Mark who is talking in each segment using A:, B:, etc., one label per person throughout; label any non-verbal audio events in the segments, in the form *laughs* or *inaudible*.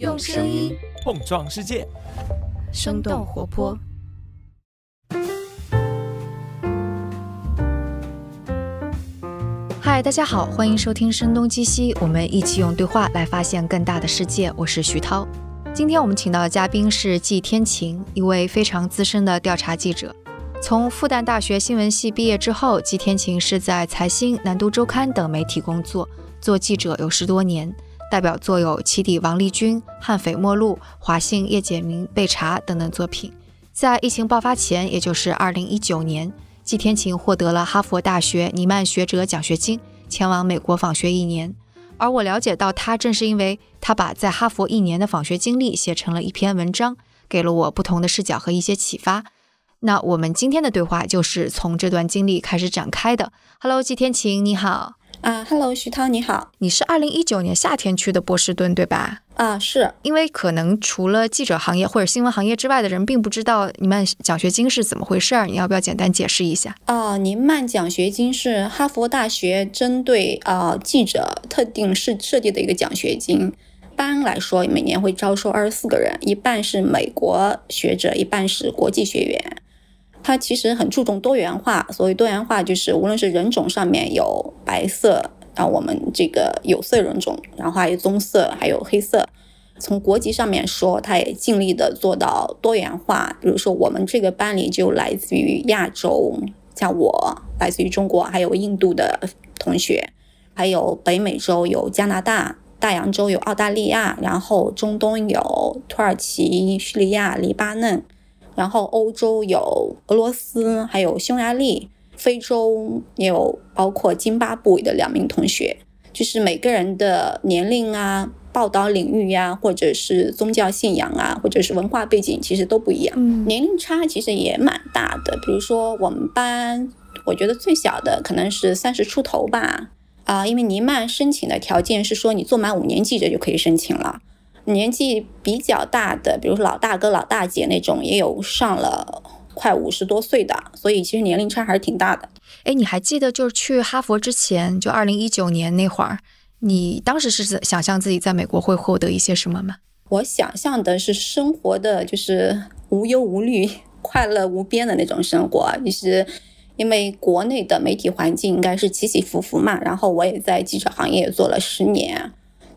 A: 用声音
B: 碰撞世界，
A: 生动活泼。
C: 嗨，大家好，欢迎收听《声东击西》，我们一起用对话来发现更大的世界。我是徐涛，今天我们请到的嘉宾是季天晴，一位非常资深的调查记者。从复旦大学新闻系毕业之后，季天晴是在财新、南都周刊等媒体工作，做记者有十多年，代表作有《起底王立军》《悍匪末路》《华信叶简明被查》等等作品。在疫情爆发前，也就是二零一九年，季天晴获得了哈佛大学尼曼学者奖学金，前往美国访学一年。而我了解到他，正是因为他把在哈佛一年的访学经历写成了一篇文章，给了我不同的视角和一些启发。那我们今天的对话就是从这段经历开始展开的。Hello，季天晴，你好。
D: 啊，Hello，徐涛，你好。
C: 你是二零一九年夏天去的波士顿，对吧？
D: 啊，是
C: 因为可能除了记者行业或者新闻行业之外的人，并不知道尼曼奖学金是怎么回事儿。你要不要简单解释一下？
D: 啊，尼曼奖学金是哈佛大学针对啊记者特定设设计的一个奖学金。一般来说，每年会招收二十四个人，一半是美国学者，一半是国际学员。它其实很注重多元化，所以多元化就是无论是人种上面有白色，然后我们这个有色人种，然后还有棕色，还有黑色。从国籍上面说，它也尽力的做到多元化。比如说，我们这个班里就来自于亚洲，像我来自于中国，还有印度的同学，还有北美洲有加拿大，大洋洲有澳大利亚，然后中东有土耳其、叙利亚、黎巴嫩。然后欧洲有俄罗斯，还有匈牙利；非洲也有包括津巴布韦的两名同学。就是每个人的年龄啊、报道领域呀，或者是宗教信仰啊，或者是文化背景，其实都不一样。
C: 嗯，
D: 年龄差其实也蛮大的。比如说我们班，我觉得最小的可能是三十出头吧。啊，因为尼曼申请的条件是说，你做满五年记者就可以申请了。年纪比较大的，比如说老大哥、老大姐那种，也有上了快五十多岁的，所以其实年龄差还是挺大的。
C: 哎，你还记得就是去哈佛之前，就二零一九年那会儿，你当时是想象自己在美国会获得一些什么吗？
D: 我想象的是生活的就是无忧无虑、快乐无边的那种生活，就是因为国内的媒体环境应该是起起伏伏嘛，然后我也在记者行业做了十年。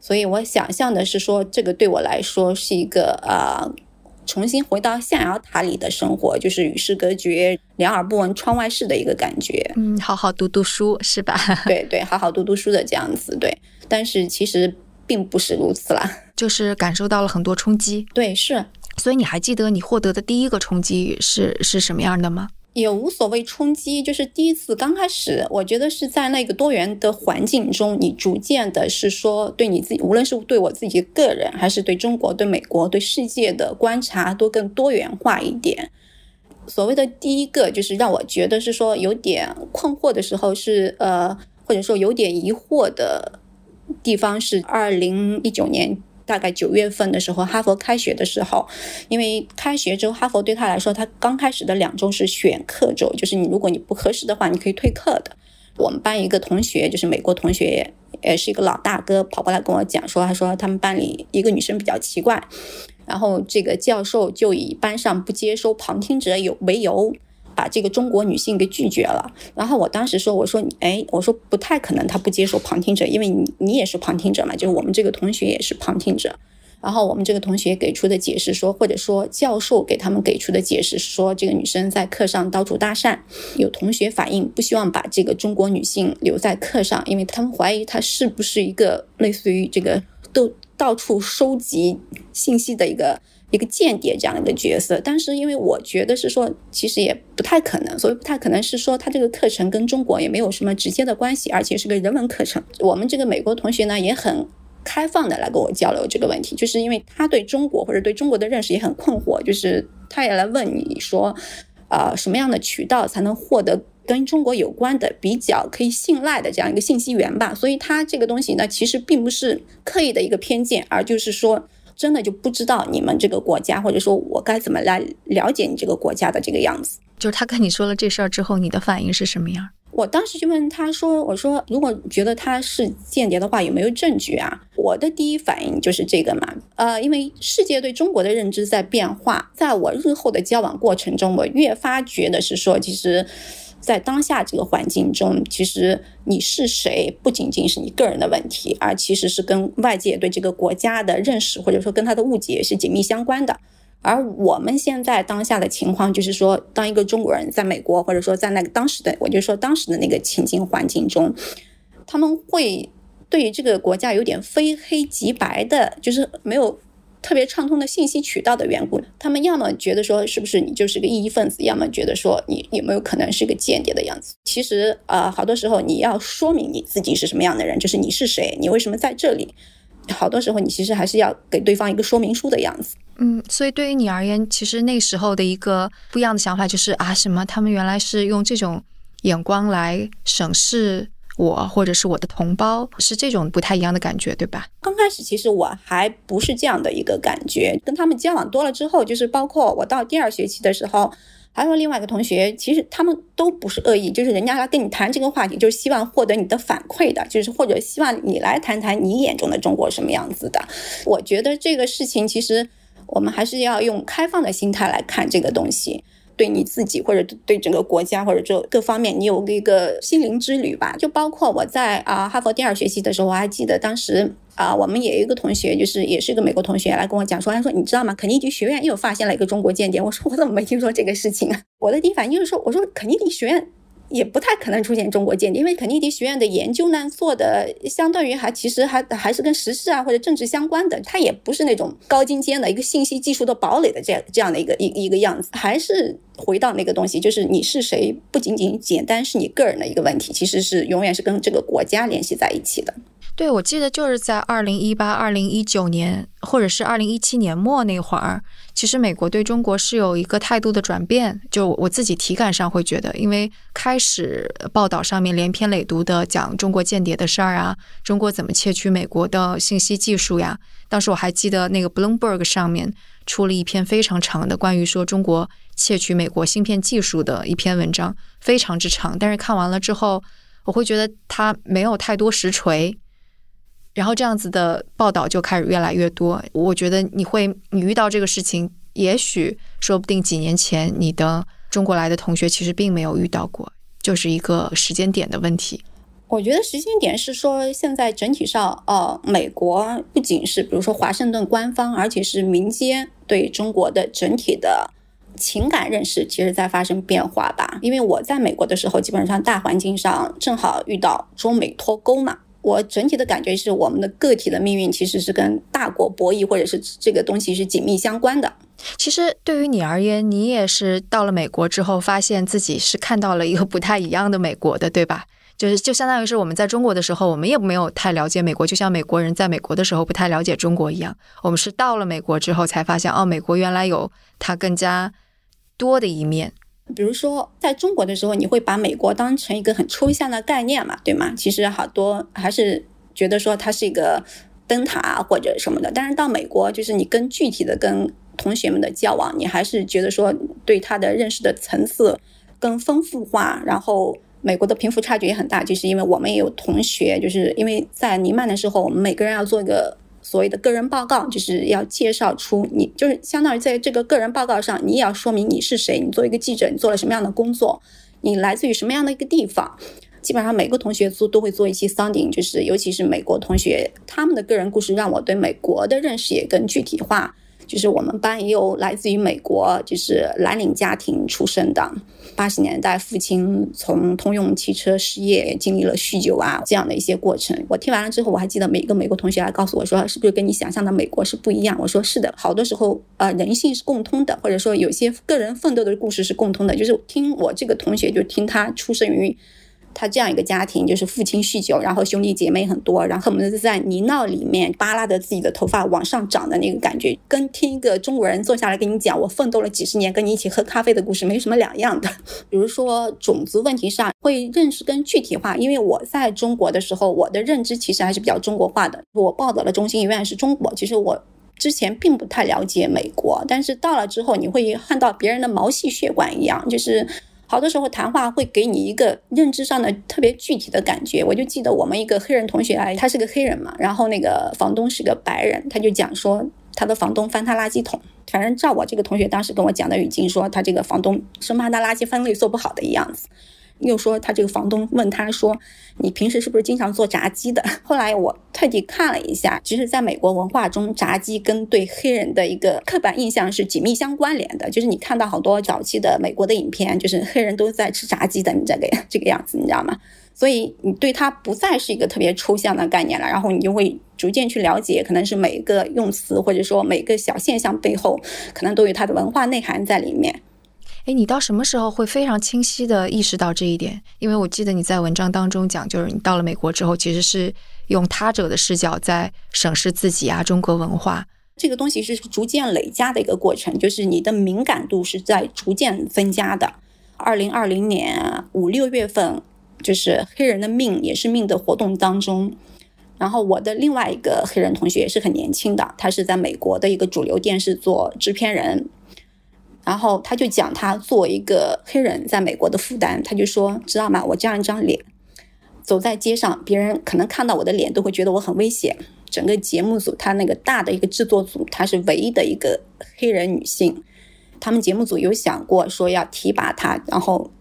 D: 所以我想象的是说，这个对我来说是一个呃，重新回到象牙塔里的生活，就是与世隔绝、两耳不闻窗外事的一个感觉。
C: 嗯，好好读读书是吧？*laughs*
D: 对对，好好读读书的这样子。对，但是其实并不是如此啦，*laughs*
C: 就是感受到了很多冲击。
D: 对，是。
C: 所以你还记得你获得的第一个冲击是是什么样的吗？
D: 也无所谓冲击，就是第一次刚开始，我觉得是在那个多元的环境中，你逐渐的是说对你自己，无论是对我自己个人，还是对中国、对美国、对世界的观察，都更多元化一点。所谓的第一个，就是让我觉得是说有点困惑的时候，是呃，或者说有点疑惑的地方，是二零一九年。大概九月份的时候，哈佛开学的时候，因为开学之后，哈佛对他来说，他刚开始的两周是选课周，就是你如果你不合适的话，你可以退课的。我们班一个同学，就是美国同学，也是一个老大哥，跑过来跟我讲说，他说他们班里一个女生比较奇怪，然后这个教授就以班上不接收旁听者有为由。把这个中国女性给拒绝了，然后我当时说，我说，哎，我说不太可能，他不接受旁听者，因为你你也是旁听者嘛，就是我们这个同学也是旁听者。然后我们这个同学给出的解释说，或者说教授给他们给出的解释是说，这个女生在课上到处搭讪，有同学反映不希望把这个中国女性留在课上，因为他们怀疑她是不是一个类似于这个都到处收集信息的一个。一个间谍这样一个角色，但是因为我觉得是说，其实也不太可能，所以不太可能是说他这个课程跟中国也没有什么直接的关系，而且是个人文课程。我们这个美国同学呢也很开放的来跟我交流这个问题，就是因为他对中国或者对中国的认识也很困惑，就是他也来问你说，呃，什么样的渠道才能获得跟中国有关的比较可以信赖的这样一个信息源吧？所以他这个东西呢，其实并不是刻意的一个偏见，而就是说。真的就不知道你们这个国家，或者说我该怎么来了解你这个国家的这个样子。
C: 就是他跟你说了这事儿之后，你的反应是什么样？
D: 我当时就问他说：“我说如果觉得他是间谍的话，有没有证据啊？”我的第一反应就是这个嘛，呃，因为世界对中国的认知在变化，在我日后的交往过程中，我越发觉得是说，其实。在当下这个环境中，其实你是谁不仅仅是你个人的问题，而其实是跟外界对这个国家的认识，或者说跟他的误解是紧密相关的。而我们现在当下的情况，就是说，当一个中国人在美国，或者说在那个当时的，我就说当时的那个情境环境中，他们会对于这个国家有点非黑即白的，就是没有。特别畅通的信息渠道的缘故，他们要么觉得说是不是你就是个异议分子，要么觉得说你有没有可能是个间谍的样子。其实啊，好多时候你要说明你自己是什么样的人，就是你是谁，你为什么在这里。好多时候你其实还是要给对方一个说明书的样子。
C: 嗯，所以对于你而言，其实那时候的一个不一样的想法就是啊，什么他们原来是用这种眼光来审视。我或者是我的同胞是这种不太一样的感觉，对吧？
D: 刚开始其实我还不是这样的一个感觉，跟他们交往多了之后，就是包括我到第二学期的时候，还有另外一个同学，其实他们都不是恶意，就是人家来跟你谈这个话题，就是希望获得你的反馈的，就是或者希望你来谈谈你眼中的中国什么样子的。我觉得这个事情其实我们还是要用开放的心态来看这个东西。对你自己或者对整个国家或者就各方面，你有一个心灵之旅吧。就包括我在啊哈佛第二学期的时候，我还记得当时啊，我们也有一个同学，就是也是一个美国同学来跟我讲说，他说你知道吗？肯尼迪学院又发现了一个中国间谍。我说我怎么没听说这个事情啊？我的第一反应就是说，我说肯尼迪学院。也不太可能出现中国间谍，因为肯尼迪学院的研究呢做的相当于还其实还还是跟时事啊或者政治相关的，它也不是那种高精尖的一个信息技术的堡垒的这样这样的一个一一个样子，还是回到那个东西，就是你是谁，不仅仅简单是你个人的一个问题，其实是永远是跟这个国家联系在一起的。
C: 对，我记得就是在二零一八、二零一九年，或者是二零一七年末那会儿，其实美国对中国是有一个态度的转变。就我自己体感上会觉得，因为开始报道上面连篇累牍的讲中国间谍的事儿啊，中国怎么窃取美国的信息技术呀。当时我还记得那个 Bloomberg 上面出了一篇非常长的关于说中国窃取美国芯片技术的一篇文章，非常之长。但是看完了之后，我会觉得它没有太多实锤。然后这样子的报道就开始越来越多。我觉得你会，你遇到这个事情，也许说不定几年前你的中国来的同学其实并没有遇到过，就是一个时间点的问题。
D: 我觉得时间点是说，现在整体上，呃，美国不仅是比如说华盛顿官方，而且是民间对中国的整体的情感认识，其实在发生变化吧。因为我在美国的时候，基本上大环境上正好遇到中美脱钩嘛。我整体的感觉是，我们的个体的命运其实是跟大国博弈或者是这个东西是紧密相关的。
C: 其实对于你而言，你也是到了美国之后，发现自己是看到了一个不太一样的美国的，对吧？就是就相当于是我们在中国的时候，我们也没有太了解美国，就像美国人在美国的时候不太了解中国一样。我们是到了美国之后才发现，哦，美国原来有它更加多的一面。
D: 比如说，在中国的时候，你会把美国当成一个很抽象的概念嘛，对吗？其实好多还是觉得说它是一个灯塔或者什么的。但是到美国，就是你更具体的跟同学们的交往，你还是觉得说对他的认识的层次更丰富化。然后，美国的贫富差距也很大，就是因为我们也有同学，就是因为在尼曼的时候，我们每个人要做一个。所谓的个人报告，就是要介绍出你，就是相当于在这个个人报告上，你也要说明你是谁，你做一个记者，你做了什么样的工作，你来自于什么样的一个地方。基本上每个同学做都会做一些 sounding，就是尤其是美国同学，他们的个人故事让我对美国的认识也更具体化。就是我们班也有来自于美国，就是蓝领家庭出身的。八十年代，父亲从通用汽车失业，经历了酗酒啊这样的一些过程。我听完了之后，我还记得每一个美国同学还告诉我说，是不是跟你想象的美国是不一样？我说是的，好多时候呃人性是共通的，或者说有些个人奋斗的故事是共通的。就是听我这个同学，就听他出生于。他这样一个家庭，就是父亲酗酒，然后兄弟姐妹很多，然后我们是在泥淖里面扒拉着自己的头发往上长的那个感觉，跟听一个中国人坐下来跟你讲我奋斗了几十年，跟你一起喝咖啡的故事没什么两样的。*laughs* 比如说种族问题上会认识更具体化，因为我在中国的时候，我的认知其实还是比较中国化的。我报道的中心医院是中国，其实我之前并不太了解美国，但是到了之后，你会看到别人的毛细血管一样，就是。好多时候谈话会给你一个认知上的特别具体的感觉。我就记得我们一个黑人同学啊，他是个黑人嘛，然后那个房东是个白人，他就讲说他的房东翻他垃圾桶。反正照我这个同学当时跟我讲的语境说，他这个房东生怕他垃圾分类做不好的样子。又说他这个房东问他说：“你平时是不是经常做炸鸡的？” *laughs* 后来我特地看了一下，其实在美国文化中，炸鸡跟对黑人的一个刻板印象是紧密相关联的。就是你看到好多早期的美国的影片，就是黑人都在吃炸鸡的你这个这个样子，你知道吗？所以你对它不再是一个特别抽象的概念了，然后你就会逐渐去了解，可能是每一个用词或者说每个小现象背后，可能都有它的文化内涵在里面。
C: 哎，你到什么时候会非常清晰的意识到这一点？因为我记得你在文章当中讲，就是你到了美国之后，其实是用他者的视角在审视自己啊，中国文化
D: 这个东西是逐渐累加的一个过程，就是你的敏感度是在逐渐增加的。二零二零年五六月份，就是黑人的命也是命的活动当中，然后我的另外一个黑人同学也是很年轻的，他是在美国的一个主流电视做制片人。然后他就讲他作为一个黑人在美国的负担，他就说，知道吗？我这样一张脸，走在街上，别人可能看到我的脸都会觉得我很危险。整个节目组，他那个大的一个制作组，他是唯一的一个黑人女性。他们节目组有想过说要提拔她，然后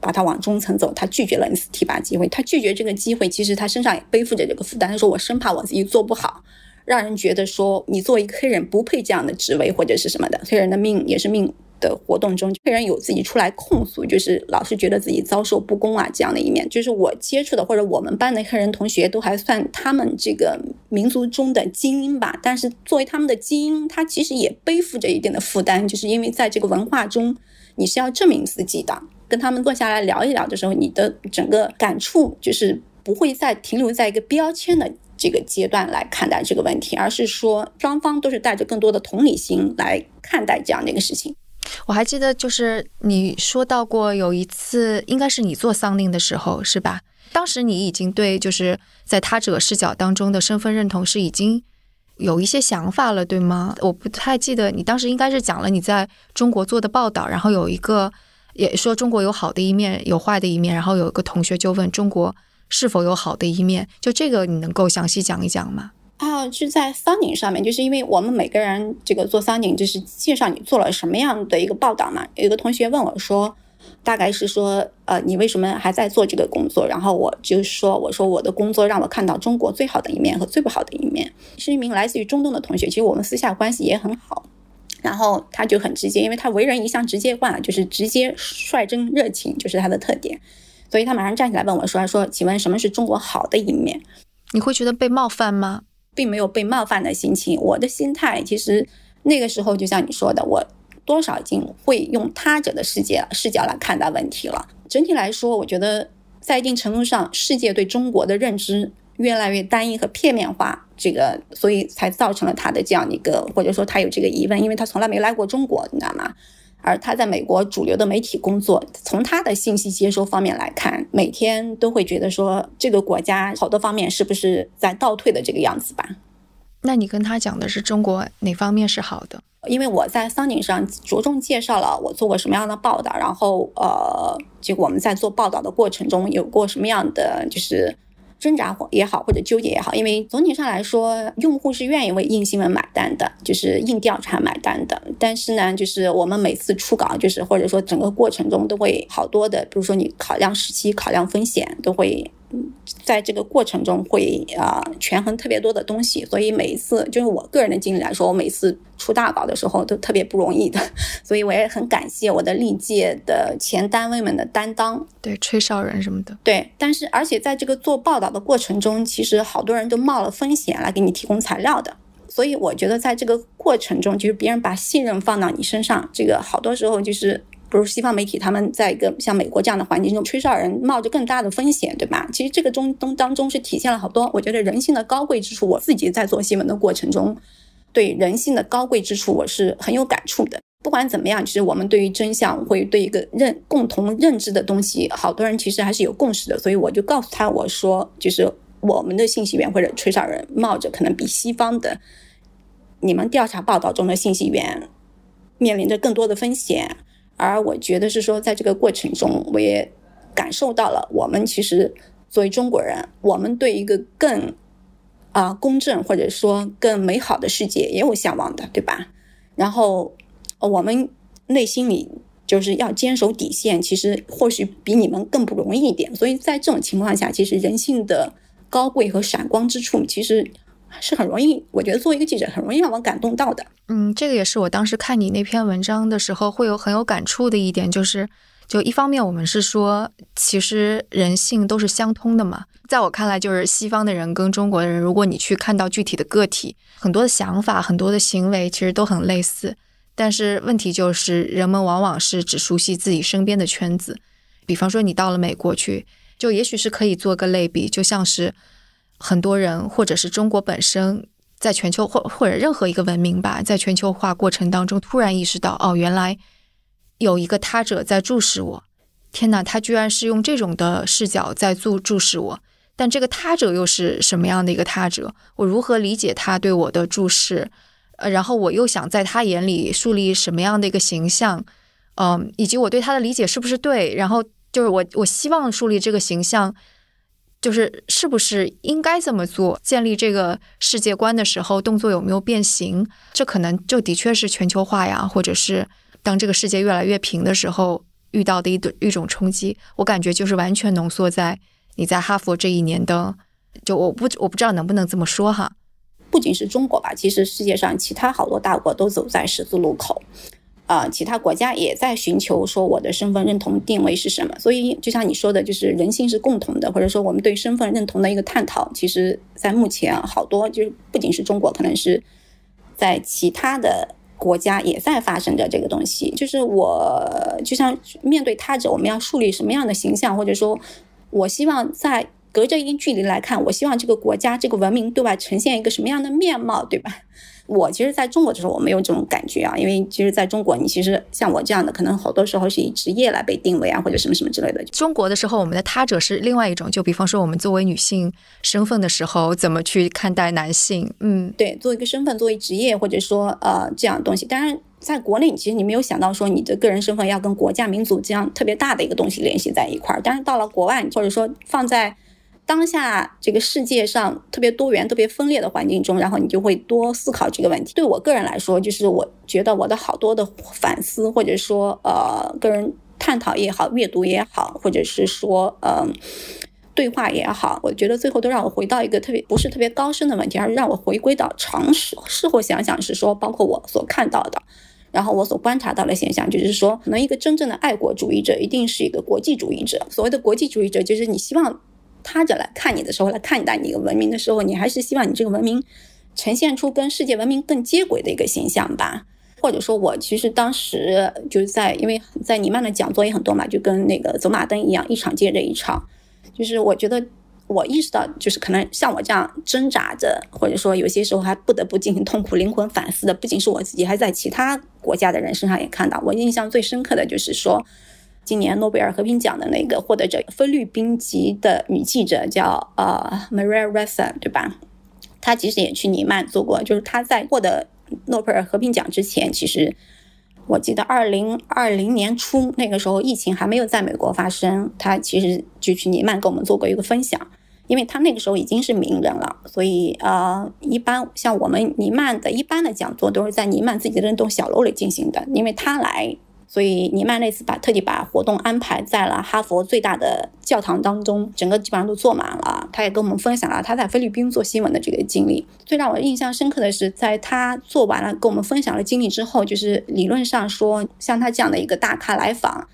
D: 把她往中层走，他拒绝了那次提拔机会。他拒绝这个机会，其实他身上也背负着这个负担。他说：“我生怕我自己做不好，让人觉得说你作为一个黑人不配这样的职位或者是什么的。黑人的命也是命。”的活动中，黑人有自己出来控诉，就是老是觉得自己遭受不公啊这样的一面。就是我接触的或者我们班的黑人同学都还算他们这个民族中的精英吧。但是作为他们的精英，他其实也背负着一定的负担，就是因为在这个文化中，你是要证明自己的。跟他们坐下来聊一聊的时候，你的整个感触就是不会再停留在一个标签的这个阶段来看待这个问题，而是说双方都是带着更多的同理心来看待这样的一个事情。
C: 我还记得，就是你说到过有一次，应该是你做丧令的时候，是吧？当时你已经对就是在他者视角当中的身份认同是已经有一些想法了，对吗？我不太记得你当时应该是讲了你在中国做的报道，然后有一个也说中国有好的一面，有坏的一面，然后有一个同学就问中国是否有好的一面，就这个你能够详细讲一讲吗？
D: 啊，是在桑顶上面，就是因为我们每个人这个做桑顶，就是介绍你做了什么样的一个报道嘛。有一个同学问我说，大概是说，呃，你为什么还在做这个工作？然后我就说，我说我的工作让我看到中国最好的一面和最不好的一面。是一名来自于中东的同学，其实我们私下关系也很好。然后他就很直接，因为他为人一向直接惯，就是直接率真热情，就是他的特点。所以他马上站起来问我说，说，请问什么是中国好的一面？
C: 你会觉得被冒犯吗？
D: 并没有被冒犯的心情，我的心态其实那个时候就像你说的，我多少已经会用他者的世界视角来看待问题了。整体来说，我觉得在一定程度上，世界对中国的认知越来越单一和片面化，这个所以才造成了他的这样一个，或者说他有这个疑问，因为他从来没来过中国，你知道吗？而他在美国主流的媒体工作，从他的信息接收方面来看，每天都会觉得说这个国家好多方面是不是在倒退的这个样子吧？
C: 那你跟他讲的是中国哪方面是好的？
D: 因为我在桑顶上着重介绍了我做过什么样的报道，然后呃，就我们在做报道的过程中有过什么样的就是。挣扎也好，或者纠结也好，因为总体上来说，用户是愿意为硬新闻买单的，就是硬调查买单的。但是呢，就是我们每次出稿，就是或者说整个过程中都会好多的，比如说你考量时期、考量风险，都会。在这个过程中会啊权衡特别多的东西，所以每一次就是我个人的经历来说，我每次出大稿的时候都特别不容易的，*laughs* 所以我也很感谢我的历届的前单位们的担当，
C: 对吹哨人什么的，
D: 对。但是而且在这个做报道的过程中，其实好多人都冒了风险来给你提供材料的，所以我觉得在这个过程中，就是别人把信任放到你身上，这个好多时候就是。比如西方媒体，他们在一个像美国这样的环境中，吹哨人冒着更大的风险，对吧？其实这个中东当中是体现了好多，我觉得人性的高贵之处。我自己在做新闻的过程中，对人性的高贵之处，我是很有感触的。不管怎么样，其实我们对于真相，会对一个认共同认知的东西，好多人其实还是有共识的。所以我就告诉他，我说，就是我们的信息源或者吹哨人，冒着可能比西方的你们调查报道中的信息源面临着更多的风险。而我觉得是说，在这个过程中，我也感受到了，我们其实作为中国人，我们对一个更啊公正或者说更美好的世界也有向往的，对吧？然后我们内心里就是要坚守底线，其实或许比你们更不容易一点。所以在这种情况下，其实人性的高贵和闪光之处，其实。是很容易，我觉得作为一个记者，很容易让我感动到的。
C: 嗯，这个也是我当时看你那篇文章的时候，会有很有感触的一点，就是，就一方面我们是说，其实人性都是相通的嘛。在我看来，就是西方的人跟中国人，如果你去看到具体的个体，很多的想法、很多的行为，其实都很类似。但是问题就是，人们往往是只熟悉自己身边的圈子。比方说，你到了美国去，就也许是可以做个类比，就像是。很多人，或者是中国本身，在全球或或者任何一个文明吧，在全球化过程当中，突然意识到，哦，原来有一个他者在注视我。天哪，他居然是用这种的视角在注注视我。但这个他者又是什么样的一个他者？我如何理解他对我的注视？呃，然后我又想在他眼里树立什么样的一个形象？嗯，以及我对他的理解是不是对？然后就是我我希望树立这个形象。就是是不是应该这么做？建立这个世界观的时候，动作有没有变形？这可能就的确是全球化呀，或者是当这个世界越来越平的时候遇到的一种一种冲击。我感觉就是完全浓缩在你在哈佛这一年的，就我不我不知道能不能这么说哈。
D: 不仅是中国吧，其实世界上其他好多大国都走在十字路口。啊，其他国家也在寻求说我的身份认同定位是什么，所以就像你说的，就是人性是共同的，或者说我们对身份认同的一个探讨，其实在目前好多就是不仅是中国，可能是在其他的国家也在发生着这个东西。就是我就像面对他者，我们要树立什么样的形象，或者说，我希望在隔着一定距离来看，我希望这个国家这个文明对外呈现一个什么样的面貌，对吧？我其实在中国的时候，我没有这种感觉啊，因为其实在中国，你其实像我这样的，可能好多时候是以职业来被定位啊，或者什么什么之类的。
C: 中国的时候，我们的他者是另外一种，就比方说我们作为女性身份的时候，怎么去看待男性？嗯，
D: 对，作为一个身份，作为职业，或者说呃这样的东西。当然，在国内，其实你没有想到说你的个人身份要跟国家、民族这样特别大的一个东西联系在一块儿。但是到了国外，或者说放在。当下这个世界上特别多元、特别分裂的环境中，然后你就会多思考这个问题。对我个人来说，就是我觉得我的好多的反思，或者说呃个人探讨也好、阅读也好，或者是说嗯对话也好，我觉得最后都让我回到一个特别不是特别高深的问题，而是让我回归到常识。事后想想是说，包括我所看到的，然后我所观察到的现象，就是说，可能一个真正的爱国主义者一定是一个国际主义者。所谓的国际主义者，就是你希望。他者来看你的时候，来看待你一个文明的时候，你还是希望你这个文明呈现出跟世界文明更接轨的一个形象吧？或者说，我其实当时就是在，因为在尼曼的讲座也很多嘛，就跟那个走马灯一样，一场接着一场。就是我觉得我意识到，就是可能像我这样挣扎着，或者说有些时候还不得不进行痛苦灵魂反思的，不仅是我自己，还在其他国家的人身上也看到。我印象最深刻的就是说。今年诺贝尔和平奖的那个获得者，菲律宾籍的女记者叫呃 Maria Ressa，对吧？她其实也去尼曼做过，就是她在获得诺贝尔和平奖之前，其实我记得二零二零年初那个时候疫情还没有在美国发生，她其实就去尼曼跟我们做过一个分享，因为她那个时候已经是名人了，所以呃，一般像我们尼曼的一般的讲座都是在尼曼自己的那栋小楼里进行的，因为他来。所以尼曼那次把特地把活动安排在了哈佛最大的教堂当中，整个基本上都坐满了。他也跟我们分享了他在菲律宾做新闻的这个经历。最让我印象深刻的是，在他做完了跟我们分享了经历之后，就是理论上说，像他这样的一个大咖来访。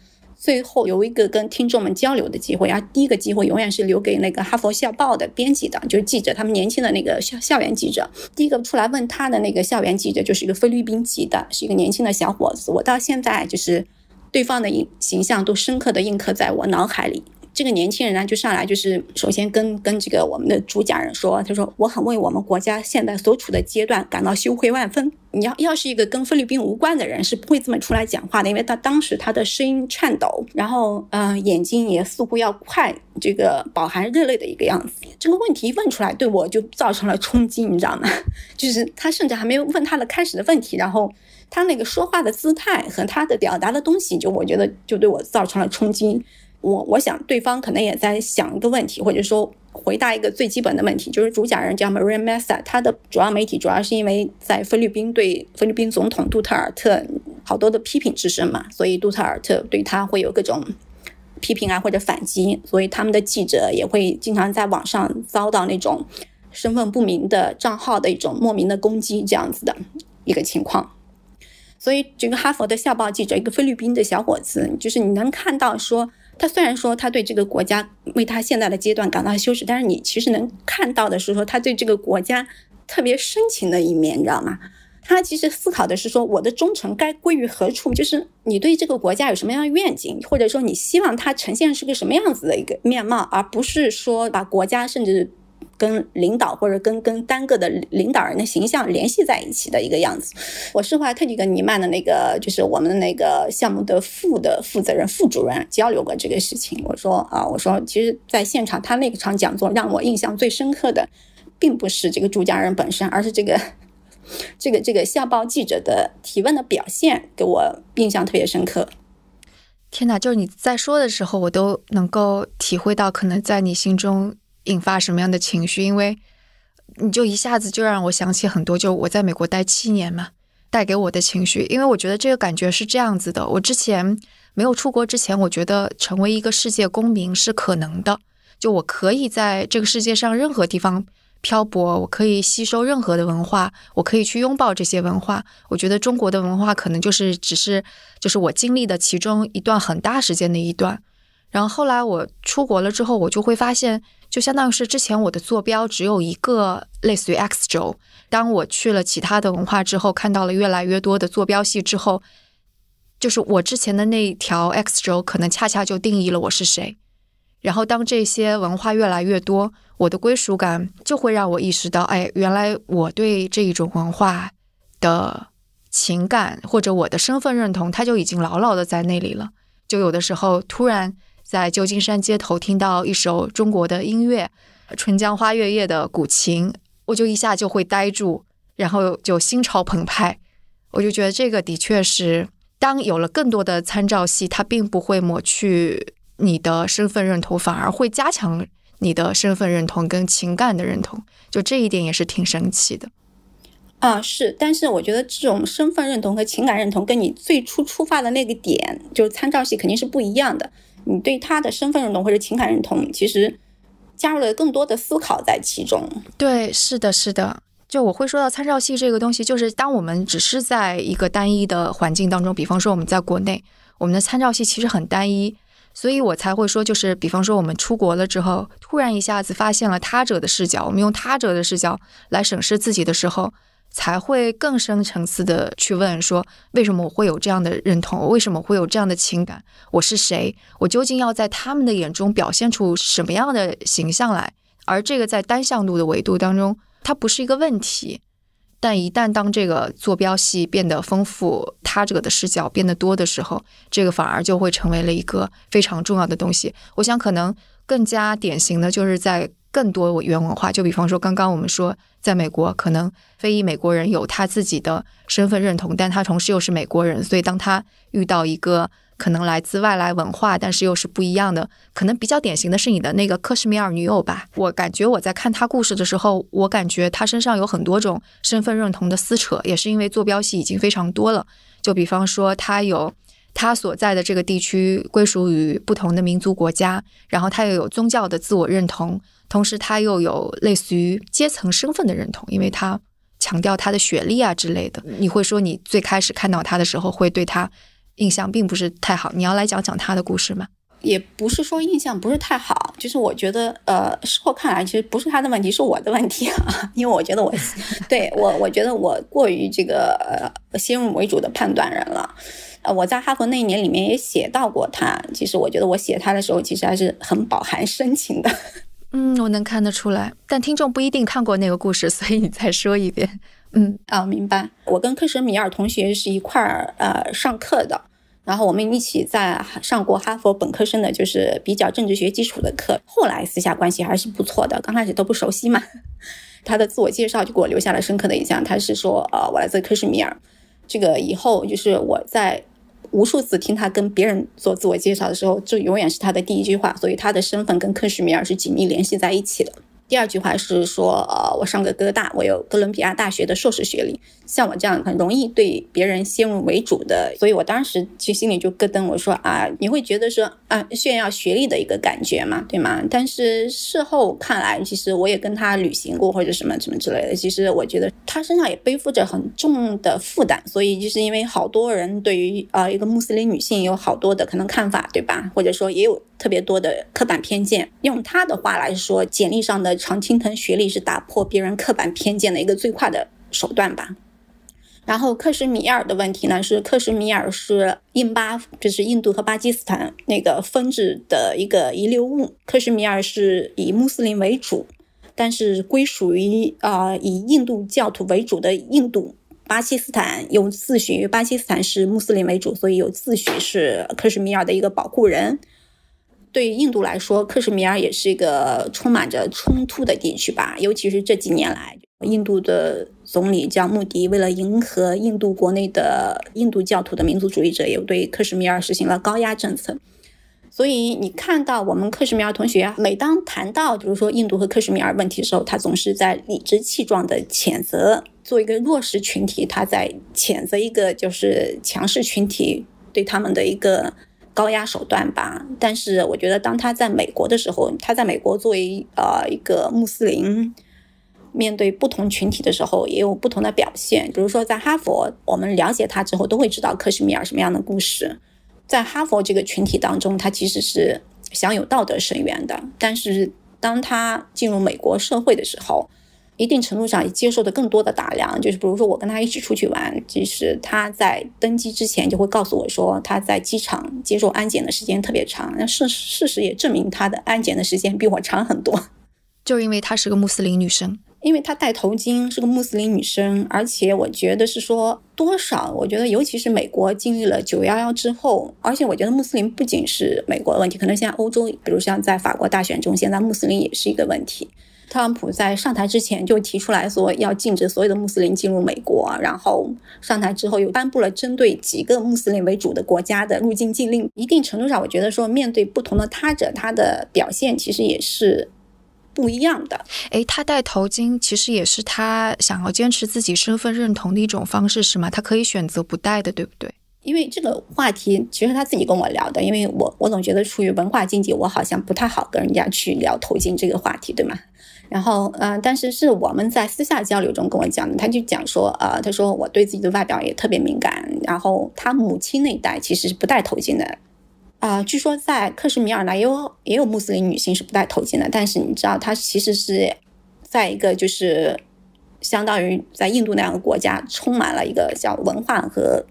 D: 最后有一个跟听众们交流的机会啊，第一个机会永远是留给那个哈佛校报的编辑的，就是记者，他们年轻的那个校校园记者。第一个出来问他的那个校园记者就是一个菲律宾籍的，是一个年轻的小伙子。我到现在就是对方的印形象都深刻的印刻在我脑海里。这个年轻人呢，就上来就是首先跟跟这个我们的主讲人说，他说我很为我们国家现在所处的阶段感到羞愧万分。你要要是一个跟菲律宾无关的人，是不会这么出来讲话的，因为他当时他的声音颤抖，然后呃眼睛也似乎要快这个饱含热泪的一个样子。这个问题问出来，对我就造成了冲击，你知道吗？*laughs* 就是他甚至还没有问他的开始的问题，然后他那个说话的姿态和他的表达的东西，就我觉得就对我造成了冲击。我我想对方可能也在想一个问题，或者说回答一个最基本的问题，就是主讲人叫 Maria Mesa，他的主要媒体主要是因为在菲律宾对菲律宾总统杜特尔特好多的批评之声嘛，所以杜特尔特对他会有各种批评啊或者反击，所以他们的记者也会经常在网上遭到那种身份不明的账号的一种莫名的攻击这样子的一个情况。所以这个哈佛的校报记者，一个菲律宾的小伙子，就是你能看到说。他虽然说他对这个国家为他现在的阶段感到羞耻，但是你其实能看到的是说他对这个国家特别深情的一面，你知道吗？他其实思考的是说我的忠诚该归于何处？就是你对这个国家有什么样的愿景，或者说你希望它呈现是个什么样子的一个面貌，而不是说把国家甚至。跟领导或者跟跟单个的领导人的形象联系在一起的一个样子。我是后来特地跟尼曼的那个，就是我们的那个项目的副的负责人、副主任交流过这个事情。我说啊，我说其实在现场他那场讲座让我印象最深刻的，并不是这个主讲人本身，而是这个 *laughs* 这个这个校报记者的提问的表现，给我印象特别深刻。
C: 天哪，就是你在说的时候，我都能够体会到，可能在你心中。引发什么样的情绪？因为你就一下子就让我想起很多，就我在美国待七年嘛，带给我的情绪。因为我觉得这个感觉是这样子的：我之前没有出国之前，我觉得成为一个世界公民是可能的，就我可以在这个世界上任何地方漂泊，我可以吸收任何的文化，我可以去拥抱这些文化。我觉得中国的文化可能就是只是就是我经历的其中一段很大时间的一段。然后后来我出国了之后，我就会发现。就相当于是之前我的坐标只有一个类似于 X 轴，当我去了其他的文化之后，看到了越来越多的坐标系之后，就是我之前的那条 X 轴可能恰恰就定义了我是谁。然后当这些文化越来越多，我的归属感就会让我意识到，哎，原来我对这一种文化的情感或者我的身份认同，它就已经牢牢的在那里了。就有的时候突然。在旧金山街头听到一首中国的音乐《春江花月夜》的古琴，我就一下就会呆住，然后就心潮澎湃。我就觉得这个的确是，当有了更多的参照系，它并不会抹去你的身份认同，反而会加强你的身份认同跟情感的认同。就这一点也是挺神奇的。
D: 啊，是，但是我觉得这种身份认同和情感认同，跟你最初出发的那个点，就是参照系肯定是不一样的。你对他的身份认同或者情感认同，其实加入了更多的思考在其中。
C: 对，是的，是的。就我会说到参照系这个东西，就是当我们只是在一个单一的环境当中，比方说我们在国内，我们的参照系其实很单一，所以我才会说，就是比方说我们出国了之后，突然一下子发现了他者的视角，我们用他者的视角来审视自己的时候。才会更深层次的去问说，为什么我会有这样的认同？为什么会有这样的情感？我是谁？我究竟要在他们的眼中表现出什么样的形象来？而这个在单向度的维度当中，它不是一个问题。但一旦当这个坐标系变得丰富，他者的视角变得多的时候，这个反而就会成为了一个非常重要的东西。我想，可能更加典型的就是在。更多原文化，就比方说，刚刚我们说，在美国，可能非裔美国人有他自己的身份认同，但他同时又是美国人，所以当他遇到一个可能来自外来文化，但是又是不一样的，可能比较典型的是你的那个克什米尔女友吧。我感觉我在看他故事的时候，我感觉他身上有很多种身份认同的撕扯，也是因为坐标系已经非常多了。就比方说，他有。他所在的这个地区归属于不同的民族国家，然后他又有宗教的自我认同，同时他又有类似于阶层身份的认同，因为他强调他的学历啊之类的。你会说你最开始看到他的时候会对他印象并不是太好，你要来讲讲他的故事吗？
D: 也不是说印象不是太好，就是我觉得，呃，事后看来其实不是他的问题，是我的问题啊，*laughs* 因为我觉得我对我，我觉得我过于这个呃先入为主的判断人了。呃，我在哈佛那一年里面也写到过他，其实我觉得我写他的时候，其实还是很饱含深情的。*laughs*
C: 嗯，我能看得出来，但听众不一定看过那个故事，*laughs* 所以你再说一遍。嗯，
D: 啊，明白。我跟克什米尔同学是一块儿呃上课的。然后我们一起在上过哈佛本科生的，就是比较政治学基础的课。后来私下关系还是不错的，刚开始都不熟悉嘛。*laughs* 他的自我介绍就给我留下了深刻的印象。他是说，呃，我来自克什米尔。这个以后就是我在无数次听他跟别人做自我介绍的时候，这永远是他的第一句话。所以他的身份跟克什米尔是紧密联系在一起的。第二句话是说，呃，我上个哥大，我有哥伦比亚大学的硕士学历。像我这样很容易对别人先入为主的，所以我当时其实心里就咯噔，我说啊，你会觉得说啊炫耀学历的一个感觉嘛，对吗？但是事后看来，其实我也跟他旅行过或者什么什么之类的，其实我觉得他身上也背负着很重的负担。所以就是因为好多人对于啊一个穆斯林女性有好多的可能看法，对吧？或者说也有特别多的刻板偏见。用他的话来说，简历上的常青藤学历是打破别人刻板偏见的一个最快的手段吧。然后克什米尔的问题呢，是克什米尔是印巴，就是印度和巴基斯坦那个分治的一个遗留物。克什米尔是以穆斯林为主，但是归属于啊以印度教徒为主的印度。巴基斯坦有自诩巴基斯坦是穆斯林为主，所以有自诩是克什米尔的一个保护人。对于印度来说，克什米尔也是一个充满着冲突的地区吧，尤其是这几年来，印度的总理叫穆迪，为了迎合印度国内的印度教徒的民族主义者，也对克什米尔实行了高压政策。所以你看到我们克什米尔同学，每当谈到比如说印度和克什米尔问题的时候，他总是在理直气壮的谴责，做一个弱势群体，他在谴责一个就是强势群体对他们的一个。高压手段吧，但是我觉得当他在美国的时候，他在美国作为呃一个穆斯林，面对不同群体的时候，也有不同的表现。比如说在哈佛，我们了解他之后，都会知道克什米尔什么样的故事。在哈佛这个群体当中，他其实是享有道德声援的，但是当他进入美国社会的时候，一定程度上也接受的更多的打量，就是比如说我跟他一起出去玩，其实他在登机之前就会告诉我说他在机场接受安检的时间特别长。那事事实也证明他的安检的时间比我长很多，
C: 就因为她是个穆斯林女生，
D: 因为她戴头巾是个穆斯林女生，而且我觉得是说多少，我觉得尤其是美国经历了九幺幺之后，而且我觉得穆斯林不仅是美国的问题，可能现在欧洲，比如像在法国大选中，现在穆斯林也是一个问题。特朗普在上台之前就提出来说要禁止所有的穆斯林进入美国，然后上台之后又颁布了针对几个穆斯林为主的国家的入境禁令。一定程度上，我觉得说面对不同的他者，他的表现其实也是不一样的。
C: 诶，他戴头巾其实也是他想要坚持自己身份认同的一种方式，是吗？他可以选择不戴的，对不对？
D: 因为这个话题其实他自己跟我聊的，因为我我总觉得出于文化经济，我好像不太好跟人家去聊头巾这个话题，对吗？然后，嗯，但是是我们在私下交流中跟我讲的，他就讲说，呃，他说我对自己的外表也特别敏感。然后他母亲那一代其实是不戴头巾的，啊，据说在克什米尔呢也有也有穆斯林女性是不戴头巾的。但是你知道，他其实是在一个就是相当于在印度那样的国家，充满了一个叫文化和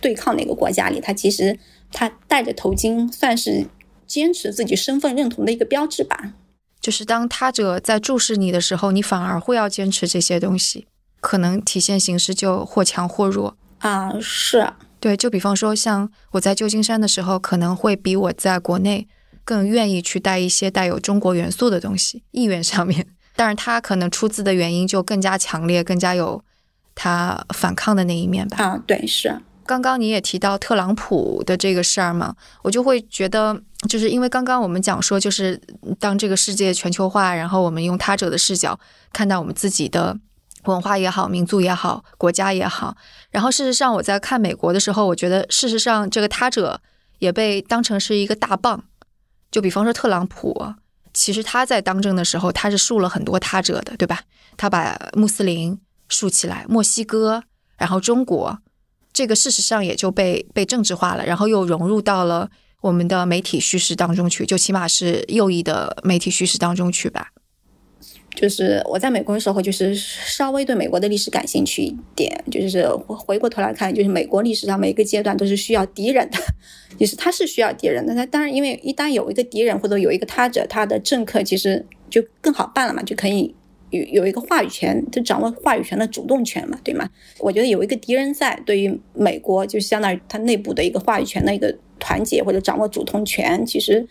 D: 对抗的一个国家里，他其实他戴着头巾算是坚持自己身份认同的一个标志吧。
C: 就是当他者在注视你的时候，你反而会要坚持这些东西，可能体现形式就或强或弱
D: 啊。是，
C: 对，就比方说，像我在旧金山的时候，可能会比我在国内更愿意去带一些带有中国元素的东西，意愿上面。但是他可能出自的原因就更加强烈，更加有他反抗的那一面吧。
D: 啊，对，是。
C: 刚刚你也提到特朗普的这个事儿嘛，我就会觉得。就是因为刚刚我们讲说，就是当这个世界全球化，然后我们用他者的视角看待我们自己的文化也好、民族也好、国家也好。然后事实上，我在看美国的时候，我觉得事实上这个他者也被当成是一个大棒。就比方说特朗普，其实他在当政的时候，他是竖了很多他者的，对吧？他把穆斯林竖起来，墨西哥，然后中国，这个事实上也就被被政治化了，然后又融入到了。我们的媒体叙事当中去，就起码是右翼的媒体叙事当中去吧。
D: 就是我在美国的时候，就是稍微对美国的历史感兴趣一点，就是回过头来看，就是美国历史上每一个阶段都是需要敌人的，*laughs* 就是他是需要敌人的。那当然，因为一旦有一个敌人或者有一个他者，他的政客其实就更好办了嘛，就可以有有一个话语权，就掌握话语权的主动权嘛，对吗？我觉得有一个敌人在，对于美国就相当于他内部的一个话语权的一个团结或者掌握主动权，其实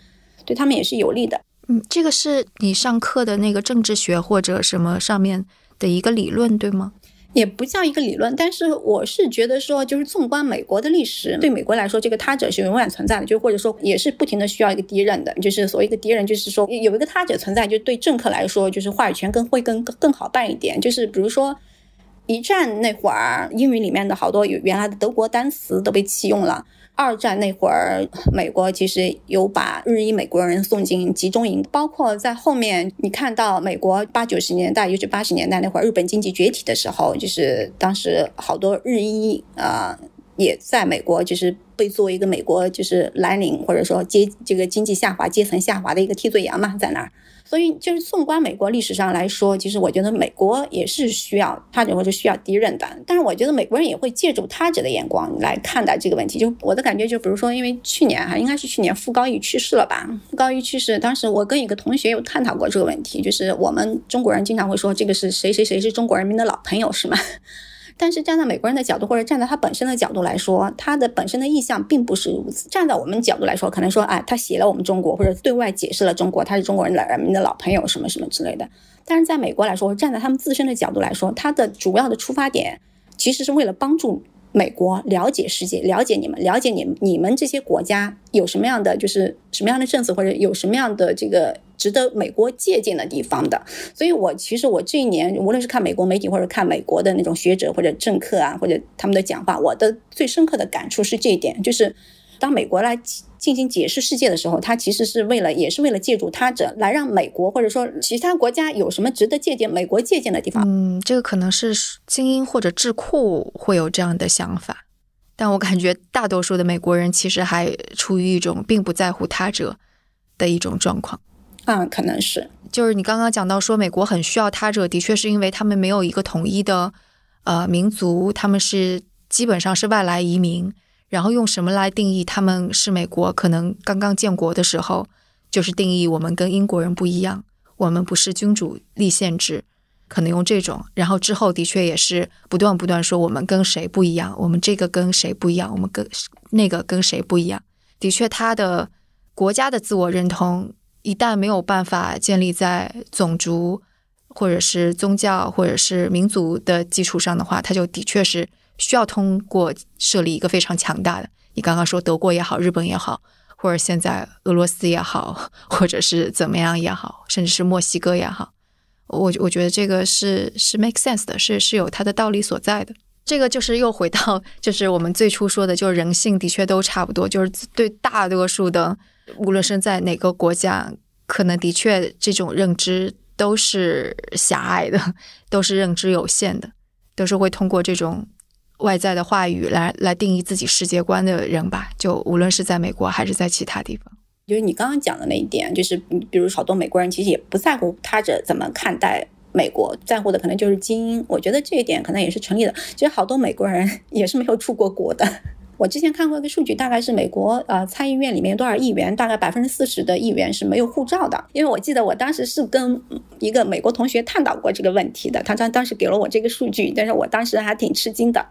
D: 对他们也是有利的。
C: 嗯，这个是你上课的那个政治学或者什么上面的一个理论，对吗？
D: 也不叫一个理论，但是我是觉得说，就是纵观美国的历史，对美国来说，这个他者是永远存在的，就或者说也是不停的需要一个敌人的，就是所谓的敌人，就是说有一个他者存在，就对政客来说，就是话语权更会更更好办一点。就是比如说一战那会儿，英语里面的好多原来的德国单词都被弃用了。二战那会儿，美国其实有把日裔美国人送进集中营，包括在后面，你看到美国八九十年代，尤其八十年代那会儿，日本经济崛起的时候，就是当时好多日裔啊，也在美国，就是被作为一个美国就是蓝领或者说阶这个经济下滑阶层下滑的一个替罪羊嘛，在那儿。所以，就是纵观美国历史上来说，其实我觉得美国也是需要他者或者需要敌人的。但是，我觉得美国人也会借助他者的眼光来看待这个问题。就我的感觉，就比如说，因为去年哈，应该是去年傅高义去世了吧？傅高义去世，当时我跟一个同学有探讨过这个问题，就是我们中国人经常会说，这个是谁谁谁是中国人民的老朋友，是吗？但是站在美国人的角度，或者站在他本身的角度来说，他的本身的意向并不是如此。站在我们角度来说，可能说，哎，他写了我们中国，或者对外解释了中国，他是中国人的人民的老朋友，什么什么之类的。但是在美国来说，站在他们自身的角度来说，他的主要的出发点其实是为了帮助。美国了解世界，了解你们，了解你你们这些国家有什么样的就是什么样的政策，或者有什么样的这个值得美国借鉴的地方的。所以，我其实我这一年无论是看美国媒体，或者看美国的那种学者或者政客啊，或者他们的讲话，我的最深刻的感触是这一点，就是当美国来。进行解释世界的时候，他其实是为了，也是为了借助他者来让美国或者说其他国家有什么值得借鉴美国借鉴的地方。
C: 嗯，这个可能是精英或者智库会有这样的想法，但我感觉大多数的美国人其实还处于一种并不在乎他者的一种状况。
D: 啊，可能是，
C: 就是你刚刚讲到说美国很需要他者，的确是因为他们没有一个统一的呃民族，他们是基本上是外来移民。然后用什么来定义他们是美国？可能刚刚建国的时候，就是定义我们跟英国人不一样，我们不是君主立宪制，可能用这种。然后之后的确也是不断不断说我们跟谁不一样，我们这个跟谁不一样，我们跟那个跟谁不一样。的确，他的国家的自我认同一旦没有办法建立在种族或者是宗教或者是民族的基础上的话，它就的确是。需要通过设立一个非常强大的，你刚刚说德国也好，日本也好，或者现在俄罗斯也好，或者是怎么样也好，甚至是墨西哥也好，我我觉得这个是是 make sense 的，是是有它的道理所在的。这个就是又回到，就是我们最初说的，就是人性的确都差不多，就是对大多数的，无论是在哪个国家，可能的确这种认知都是狭隘的，*laughs* 都是认知有限的，都是会通过这种。外在的话语来来定义自己世界观的人吧，就无论是在美国还是在其他地方，
D: 就是你刚刚讲的那一点，就是比如好多美国人其实也不在乎他者怎么看待美国，在乎的可能就是精英。我觉得这一点可能也是成立的。其实好多美国人 *laughs* 也是没有出过国的。我之前看过一个数据，大概是美国呃参议院里面多少议员，大概百分之四十的议员是没有护照的。因为我记得我当时是跟一个美国同学探讨过这个问题的，他当当时给了我这个数据，但是我当时还挺吃惊的。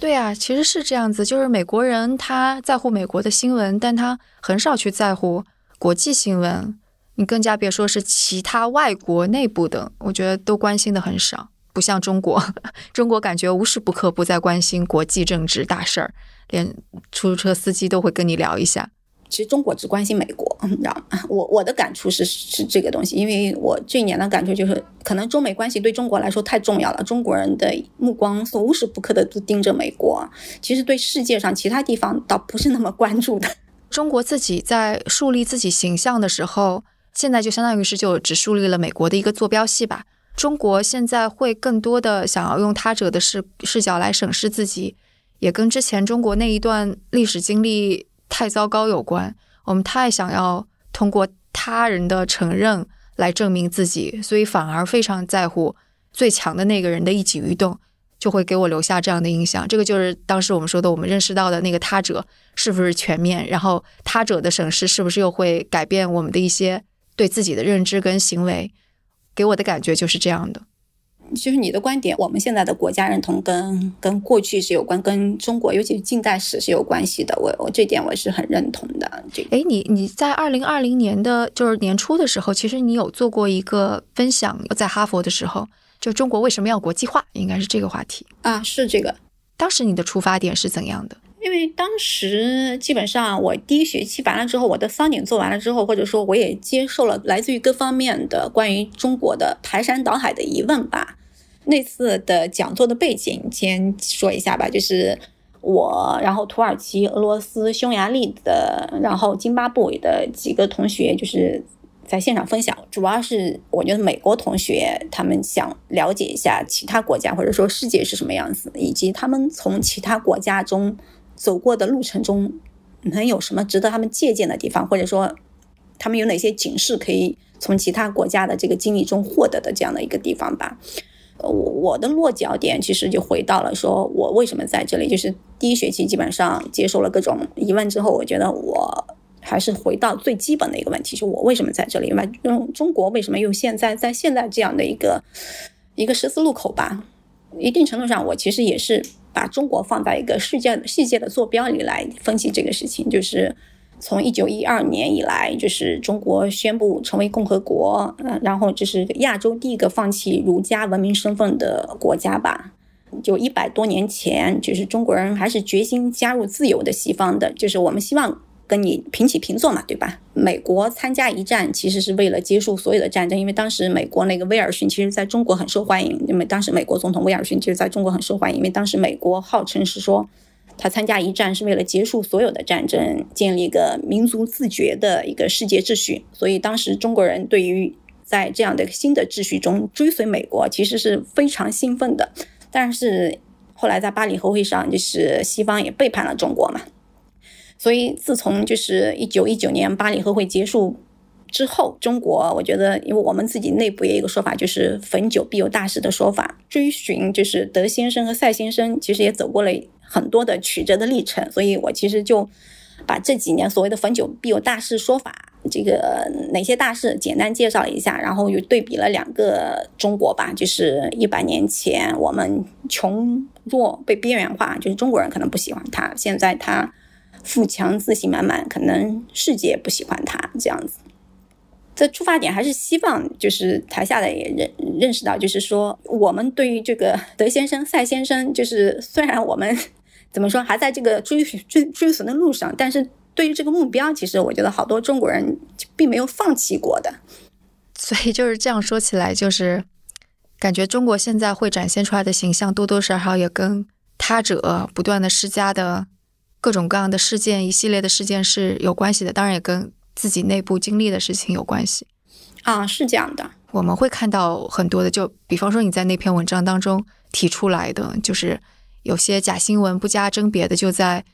C: 对啊，其实是这样子，就是美国人他在乎美国的新闻，但他很少去在乎国际新闻，你更加别说是其他外国内部的，我觉得都关心的很少，不像中国，*laughs* 中国感觉无时不刻不在关心国际政治大事儿。连出租车司机都会跟你聊一下。
D: 其实中国只关心美国，你知道吗？*laughs* 我我的感触是是这个东西，因为我这一年的感触就是，可能中美关系对中国来说太重要了，中国人的目光是无时不刻的都盯着美国。其实对世界上其他地方倒不是那么关注的。
C: 中国自己在树立自己形象的时候，现在就相当于是就只树立了美国的一个坐标系吧。中国现在会更多的想要用他者的视视角来审视自己。也跟之前中国那一段历史经历太糟糕有关。我们太想要通过他人的承认来证明自己，所以反而非常在乎最强的那个人的一举一动，就会给我留下这样的印象。这个就是当时我们说的，我们认识到的那个他者是不是全面，然后他者的审视是不是又会改变我们的一些对自己的认知跟行为，给我的感觉就是这样的。
D: 就是你的观点，我们现在的国家认同跟跟过去是有关，跟中国尤其是近代史是有关系的。我我这点我是很认同的。这
C: 哎，你你在二零二零年的就是年初的时候，其实你有做过一个分享，在哈佛的时候，就中国为什么要国际化，应该是这个话题
D: 啊，是这个。
C: 当时你的出发点是怎样的？
D: 因为当时基本上我第一学期完了之后，我的桑点做完了之后，或者说我也接受了来自于各方面的关于中国的排山倒海的疑问吧。那次的讲座的背景先说一下吧，就是我，然后土耳其、俄罗斯、匈牙利的，然后津巴布韦的几个同学，就是在现场分享。主要是我觉得美国同学他们想了解一下其他国家或者说世界是什么样子，以及他们从其他国家中走过的路程中能有什么值得他们借鉴的地方，或者说他们有哪些警示可以从其他国家的这个经历中获得的这样的一个地方吧。我我的落脚点其实就回到了说，我为什么在这里？就是第一学期基本上接受了各种疑问之后，我觉得我还是回到最基本的一个问题，就我为什么在这里？为中中国为什么又现在在现在这样的一个一个十字路口吧？一定程度上，我其实也是把中国放在一个世界世界的坐标里来分析这个事情，就是。从一九一二年以来，就是中国宣布成为共和国，嗯，然后就是亚洲第一个放弃儒家文明身份的国家吧。就一百多年前，就是中国人还是决心加入自由的西方的，就是我们希望跟你平起平坐嘛，对吧？美国参加一战其实是为了结束所有的战争，因为当时美国那个威尔逊其实在中国很受欢迎，因为当时美国总统威尔逊其实在中国很受欢迎，因为当时美国号称是说。他参加一战是为了结束所有的战争，建立一个民族自觉的一个世界秩序。所以当时中国人对于在这样的新的秩序中追随美国，其实是非常兴奋的。但是后来在巴黎和会上，就是西方也背叛了中国嘛。所以自从就是一九一九年巴黎和会结束之后，中国我觉得，因为我们自己内部也有一个说法，就是“逢九必有大事”的说法，追寻就是德先生和赛先生，其实也走过了。很多的曲折的历程，所以我其实就把这几年所谓的“逢九必有大事”说法，这个哪些大事简单介绍了一下，然后又对比了两个中国吧，就是一百年前我们穷弱被边缘化，就是中国人可能不喜欢他，现在他富强自信满满，可能世界不喜欢他这样子。这出发点还是希望，就是台下的也认认识到，就是说我们对于这个德先生、赛先生，就是虽然我们。*laughs* 怎么说？还在这个追追追寻的路上，但是对于这个目标，其实我觉得好多中国人并没有放弃过的。*laughs*
C: 所以就是这样说起来，就是感觉中国现在会展现出来的形象，多多少少也跟他者不断的施加的各种各样的事件、一系列的事件是有关系的。当然，也跟自己内部经历的事情有关系。
D: 啊，是这样的。
C: 我们会看到很多的，就比方说你在那篇文章当中提出来的，就是。有些假新闻不加甄别的就在，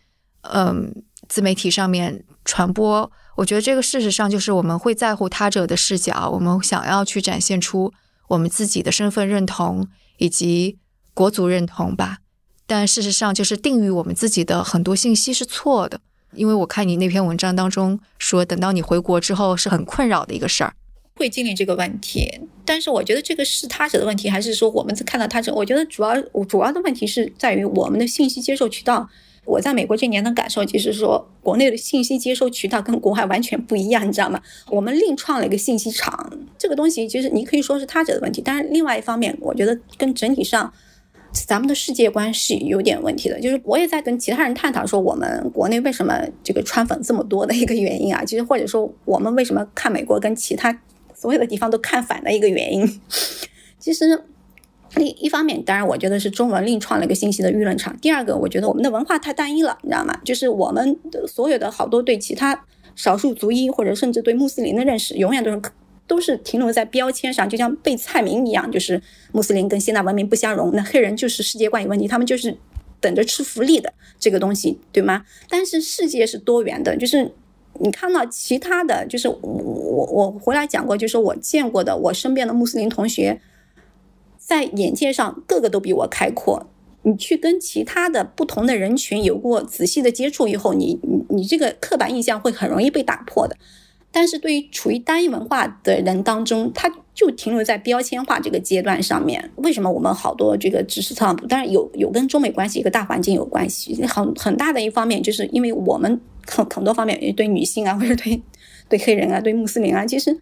C: 嗯，自媒体上面传播。我觉得这个事实上就是我们会在乎他者的视角，我们想要去展现出我们自己的身份认同以及国足认同吧。但事实上就是定义我们自己的很多信息是错的，因为我看你那篇文章当中说，等到你回国之后是很困扰的一个事儿。
D: 会经历这个问题，但是我觉得这个是他者的问题，还是说我们看到他者？我觉得主要主要的问题是在于我们的信息接受渠道。我在美国这年的感受就是说，国内的信息接收渠道跟国外完全不一样，你知道吗？我们另创了一个信息场，这个东西其实你可以说是他者的问题，但是另外一方面，我觉得跟整体上咱们的世界观是有点问题的。就是我也在跟其他人探讨说，我们国内为什么这个川粉这么多的一个原因啊？其实或者说我们为什么看美国跟其他。所有的地方都看反的一个原因，*laughs* 其实一一方面，当然我觉得是中文另创了一个信息的舆论场。第二个，我觉得我们的文化太单一了，你知道吗？就是我们所有的好多对其他少数族裔或者甚至对穆斯林的认识，永远都是都是停留在标签上，就像背菜名一样，就是穆斯林跟现代文明不相容，那黑人就是世界观有问题，他们就是等着吃福利的这个东西，对吗？但是世界是多元的，就是。你看到其他的就是我我我回来讲过，就是我见过的我身边的穆斯林同学，在眼界上个个都比我开阔。你去跟其他的不同的人群有过仔细的接触以后，你你你这个刻板印象会很容易被打破的。但是对于处于单一文化的人当中，他就停留在标签化这个阶段上面。为什么我们好多这个知识特朗普？当然有有跟中美关系一个大环境有关系，很很大的一方面就是因为我们很很多方面对女性啊，或者对对黑人啊，对穆斯林啊，其实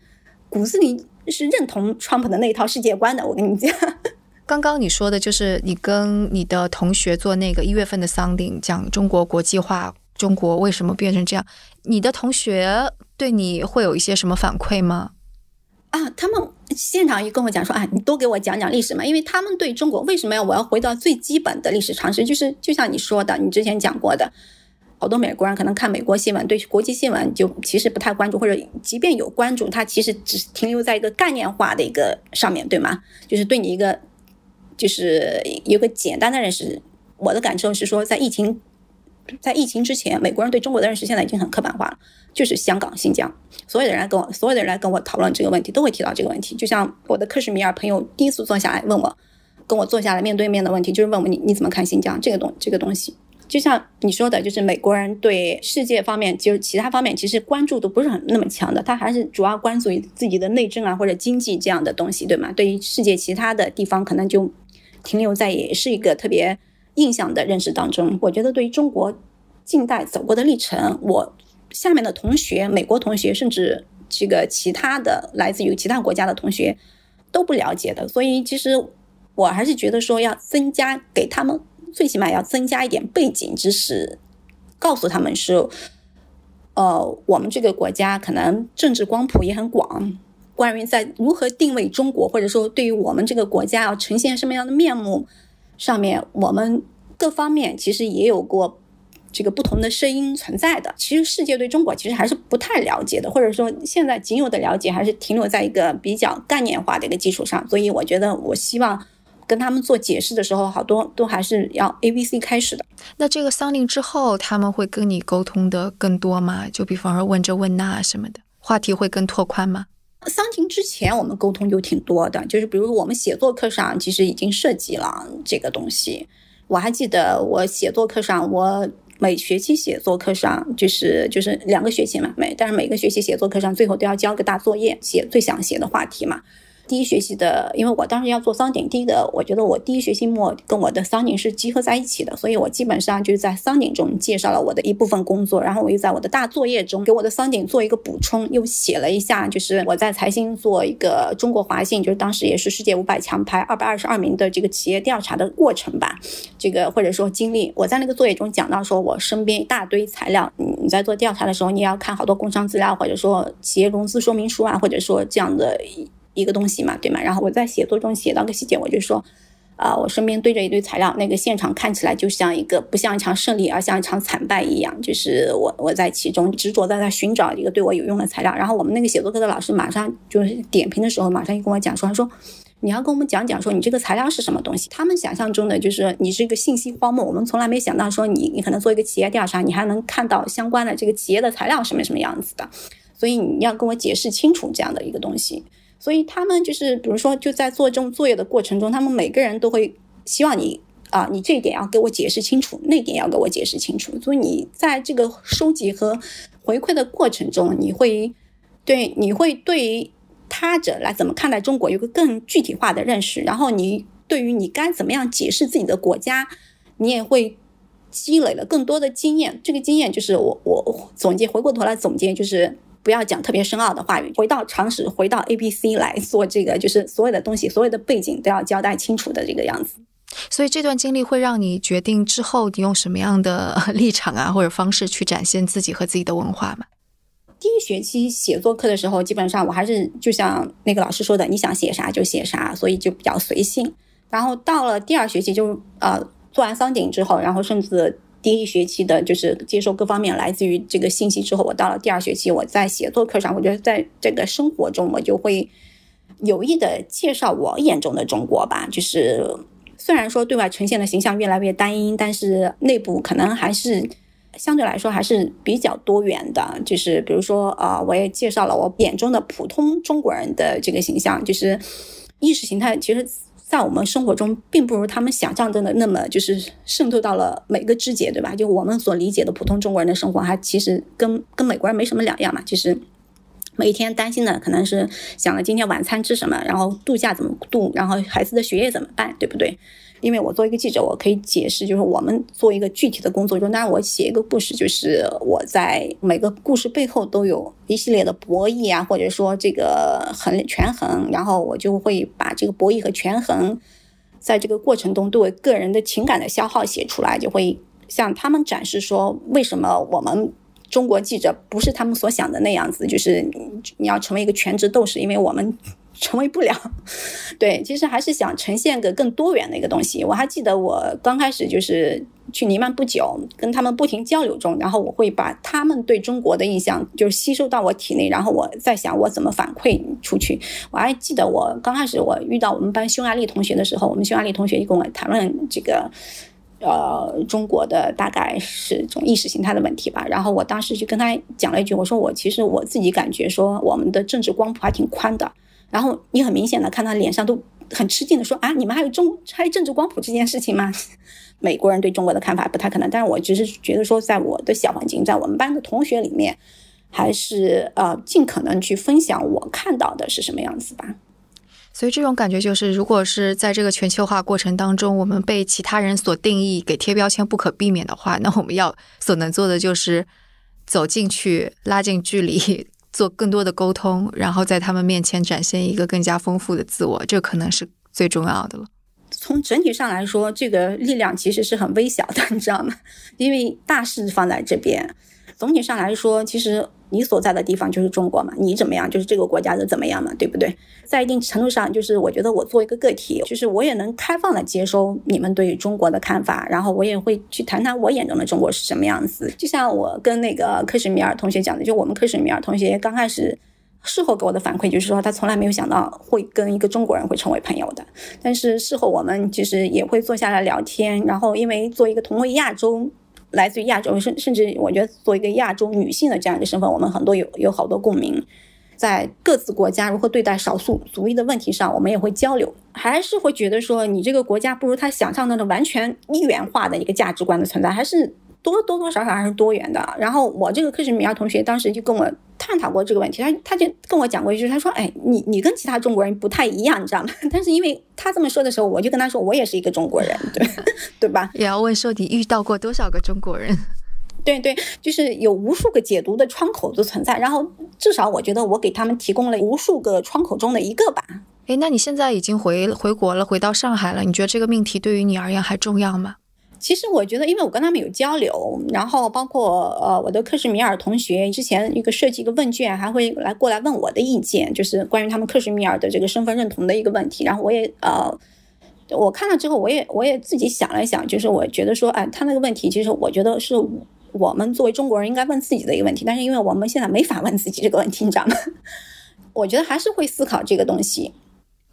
D: 骨子里是认同川普的那一套世界观的。我跟你讲。*laughs*
C: 刚刚你说的就是你跟你的同学做那个一月份的 sounding，讲中国国际化，中国为什么变成这样？你的同学对你会有一些什么反馈吗？
D: 啊，他们现场一跟我讲说，啊，你多给我讲讲历史嘛，因为他们对中国为什么要我要回到最基本的历史常识，就是就像你说的，你之前讲过的，好多美国人可能看美国新闻，对国际新闻就其实不太关注，或者即便有关注，他其实只是停留在一个概念化的一个上面对吗？就是对你一个。就是有个简单的认识，我的感受是说，在疫情，在疫情之前，美国人对中国的认识现在已经很刻板化了。就是香港、新疆，所有的人来跟我，所有的人来跟我讨论这个问题，都会提到这个问题。就像我的克什米尔朋友第一次坐下来问我，跟我坐下来面对面的问题，就是问我你你怎么看新疆这个东这个东西。就像你说的，就是美国人对世界方面，就是其他方面，其实关注度不是很那么强的，他还是主要关注于自己的内政啊或者经济这样的东西，对吗？对于世界其他的地方，可能就。停留在也是一个特别印象的认识当中。我觉得对于中国近代走过的历程，我下面的同学、美国同学，甚至这个其他的来自于其他国家的同学都不了解的。所以，其实我还是觉得说要增加给他们，最起码要增加一点背景知识，告诉他们是，呃，我们这个国家可能政治光谱也很广。关于在如何定位中国，或者说对于我们这个国家要呈现什么样的面目，上面我们各方面其实也有过这个不同的声音存在的。其实世界对中国其实还是不太了解的，或者说现在仅有的了解还是停留在一个比较概念化的一个基础上。所以我觉得，我希望跟他们做解释的时候，好多都还是要 A、B、C 开始的。
C: 那这个桑林之后，他们会跟你沟通的更多吗？就比方说问这问那什么的，话题会更拓宽吗？
D: 桑婷之前我们沟通就挺多的，就是比如我们写作课上其实已经涉及了这个东西。我还记得我写作课上，我每学期写作课上就是就是两个学期嘛，每但是每个学期写作课上最后都要交个大作业，写最想写的话题嘛。第一学期的，因为我当时要做桑顶，第一个我觉得我第一学期末跟我的桑顶是集合在一起的，所以我基本上就是在桑顶中介绍了我的一部分工作，然后我又在我的大作业中给我的桑顶做一个补充，又写了一下，就是我在财新做一个中国华信，就是当时也是世界五百强排二百二十二名的这个企业调查的过程吧，这个或者说经历，我在那个作业中讲到说，我身边一大堆材料，你在做调查的时候，你要看好多工商资料，或者说企业融资说明书啊，或者说这样的。一个东西嘛，对吗？然后我在写作中写到个细节，我就说，啊，我身边堆着一堆材料，那个现场看起来就像一个不像一场胜利，而像一场惨败一样。就是我我在其中执着在在寻找一个对我有用的材料。然后我们那个写作课的老师马上就是点评的时候，马上就跟我讲说，他说你要跟我们讲讲说你这个材料是什么东西。他们想象中的就是你是一个信息荒漠，我们从来没想到说你你可能做一个企业调查，你还能看到相关的这个企业的材料什么什么样子的。所以你要跟我解释清楚这样的一个东西。所以他们就是，比如说，就在做这种作业的过程中，他们每个人都会希望你啊，你这一点要给我解释清楚，那点要给我解释清楚。所以你在这个收集和回馈的过程中，你会对你会对他者来怎么看待中国有个更具体化的认识。然后你对于你该怎么样解释自己的国家，你也会积累了更多的经验。这个经验就是我我总结回过头来总结就是。不要讲特别深奥的话语，回到常识，回到 A、B、C 来做这个，就是所有的东西，所有的背景都要交代清楚的这个样子。
C: 所以这段经历会让你决定之后你用什么样的立场啊，或者方式去展现自己和自己的文化吗？
D: 第一学期写作课的时候，基本上我还是就像那个老师说的，你想写啥就写啥，所以就比较随性。然后到了第二学期，就呃做完桑顶之后，然后甚至。第一学期的就是接受各方面来自于这个信息之后，我到了第二学期，我在写作课上，我觉得在这个生活中，我就会有意的介绍我眼中的中国吧。就是虽然说对外呈现的形象越来越单一，但是内部可能还是相对来说还是比较多元的。就是比如说，呃，我也介绍了我眼中的普通中国人的这个形象，就是意识形态其实。在我们生活中，并不如他们想象中的那么就是渗透到了每个枝节，对吧？就我们所理解的普通中国人的生活，还其实跟跟美国人没什么两样嘛。其实每天担心的可能是想了今天晚餐吃什么，然后度假怎么度，然后孩子的学业怎么办，对不对？因为我作为一个记者，我可以解释，就是我们做一个具体的工作中，当然我写一个故事，就是我在每个故事背后都有一系列的博弈啊，或者说这个衡权衡，然后我就会把这个博弈和权衡，在这个过程中对我个人的情感的消耗写出来，就会向他们展示说，为什么我们中国记者不是他们所想的那样子，就是你要成为一个全职斗士，因为我们。*laughs* 成为不了，*laughs* 对，其实还是想呈现个更多元的一个东西。我还记得我刚开始就是去尼曼不久，跟他们不停交流中，然后我会把他们对中国的印象就是吸收到我体内，然后我在想我怎么反馈出去。我还记得我刚开始我遇到我们班匈牙利同学的时候，我们匈牙利同学一跟我谈论这个呃中国的大概是种意识形态的问题吧，然后我当时就跟他讲了一句，我说我其实我自己感觉说我们的政治光谱还挺宽的。然后你很明显的看他脸上都很吃惊的说啊，你们还有中还有政治光谱这件事情吗？*laughs* 美国人对中国的看法不太可能，但是我只是觉得说，在我的小环境，在我们班的同学里面，还是呃尽可能去分享我看到的是什么样子吧。
C: 所以这种感觉就是，如果是在这个全球化过程当中，我们被其他人所定义、给贴标签不可避免的话，那我们要所能做的就是走进去，拉近距离。做更多的沟通，然后在他们面前展现一个更加丰富的自我，这可能是最重要的了。
D: 从整体上来说，这个力量其实是很微小的，你知道吗？因为大势放在这边。总体上来说，其实。你所在的地方就是中国嘛，你怎么样就是这个国家的怎么样嘛，对不对？在一定程度上，就是我觉得我做一个个体，就是我也能开放的接收你们对于中国的看法，然后我也会去谈谈我眼中的中国是什么样子。就像我跟那个克什米尔同学讲的，就我们克什米尔同学刚开始事后给我的反馈就是说，他从来没有想到会跟一个中国人会成为朋友的。但是事后我们其实也会坐下来聊天，然后因为做一个同为亚洲。来自于亚洲，甚甚至我觉得作为一个亚洲女性的这样一个身份，我们很多有有好多共鸣。在各自国家如何对待少数族裔的问题上，我们也会交流，还是会觉得说你这个国家不如他想象中的完全一元化的一个价值观的存在，还是。多多多少少还是多元的。然后我这个克什米尔同学当时就跟我探讨过这个问题，他他就跟我讲过一句，他说：“哎，你你跟其他中国人不太一样，你知道吗？” *laughs* 但是因为他这么说的时候，我就跟他说：“我也是一个中国人，对 *laughs* 对吧？”
C: 也要问说你遇到过多少个中国人？*laughs*
D: 对对，就是有无数个解读的窗口的存在。然后至少我觉得我给他们提供了无数个窗口中的一个吧。
C: 哎，那你现在已经回回国了，回到上海了，你觉得这个命题对于你而言还重要吗？
D: 其实我觉得，因为我跟他们有交流，然后包括呃我的克什米尔同学之前一个设计一个问卷，还会来过来问我的意见，就是关于他们克什米尔的这个身份认同的一个问题。然后我也呃，我看了之后，我也我也自己想了想，就是我觉得说，哎，他那个问题，其实我觉得是我们作为中国人应该问自己的一个问题。但是因为我们现在没法问自己这个问题，你知道吗？*laughs* 我觉得还是会思考这个东西。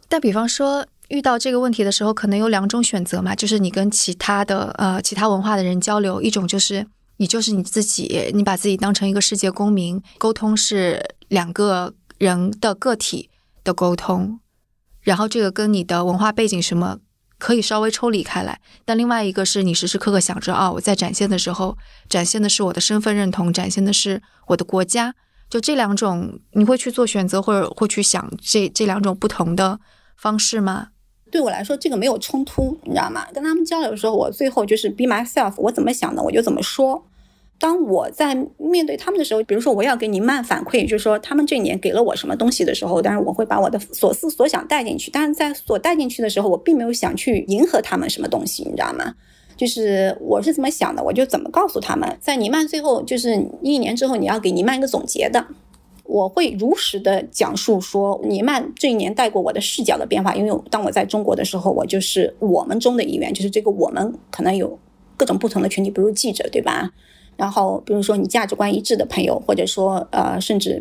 C: 但比方说。遇到这个问题的时候，可能有两种选择嘛，就是你跟其他的呃其他文化的人交流，一种就是你就是你自己，你把自己当成一个世界公民，沟通是两个人的个体的沟通，然后这个跟你的文化背景什么可以稍微抽离开来。但另外一个是你时时刻刻想着啊，我在展现的时候，展现的是我的身份认同，展现的是我的国家，就这两种，你会去做选择，或者会去想这这两种不同的方式吗？
D: 对我来说，这个没有冲突，你知道吗？跟他们交流的时候，我最后就是 be myself，我怎么想的我就怎么说。当我在面对他们的时候，比如说我要给你慢反馈，就是说他们这一年给了我什么东西的时候，但是我会把我的所思所想带进去。但是在所带进去的时候，我并没有想去迎合他们什么东西，你知道吗？就是我是怎么想的，我就怎么告诉他们。在尼曼最后就是一年之后，你要给尼曼一个总结的。我会如实的讲述说，尼曼这一年带过我的视角的变化。因为当我在中国的时候，我就是我们中的一员，就是这个我们可能有各种不同的群体，比如记者，对吧？然后比如说你价值观一致的朋友，或者说呃，甚至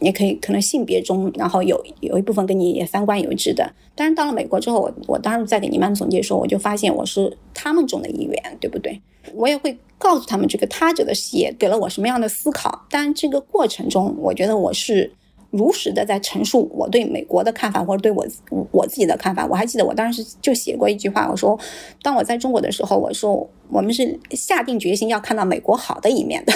D: 也可以可能性别中，然后有有一部分跟你也三观有一致的。但是到了美国之后，我我当时在给尼曼总结说，我就发现我是他们中的一员，对不对？我也会告诉他们这个他者的视野给了我什么样的思考。但这个过程中，我觉得我是如实的在陈述我对美国的看法，或者对我我自己的看法。我还记得我当时就写过一句话，我说，当我在中国的时候，我说我们是下定决心要看到美国好的一面的。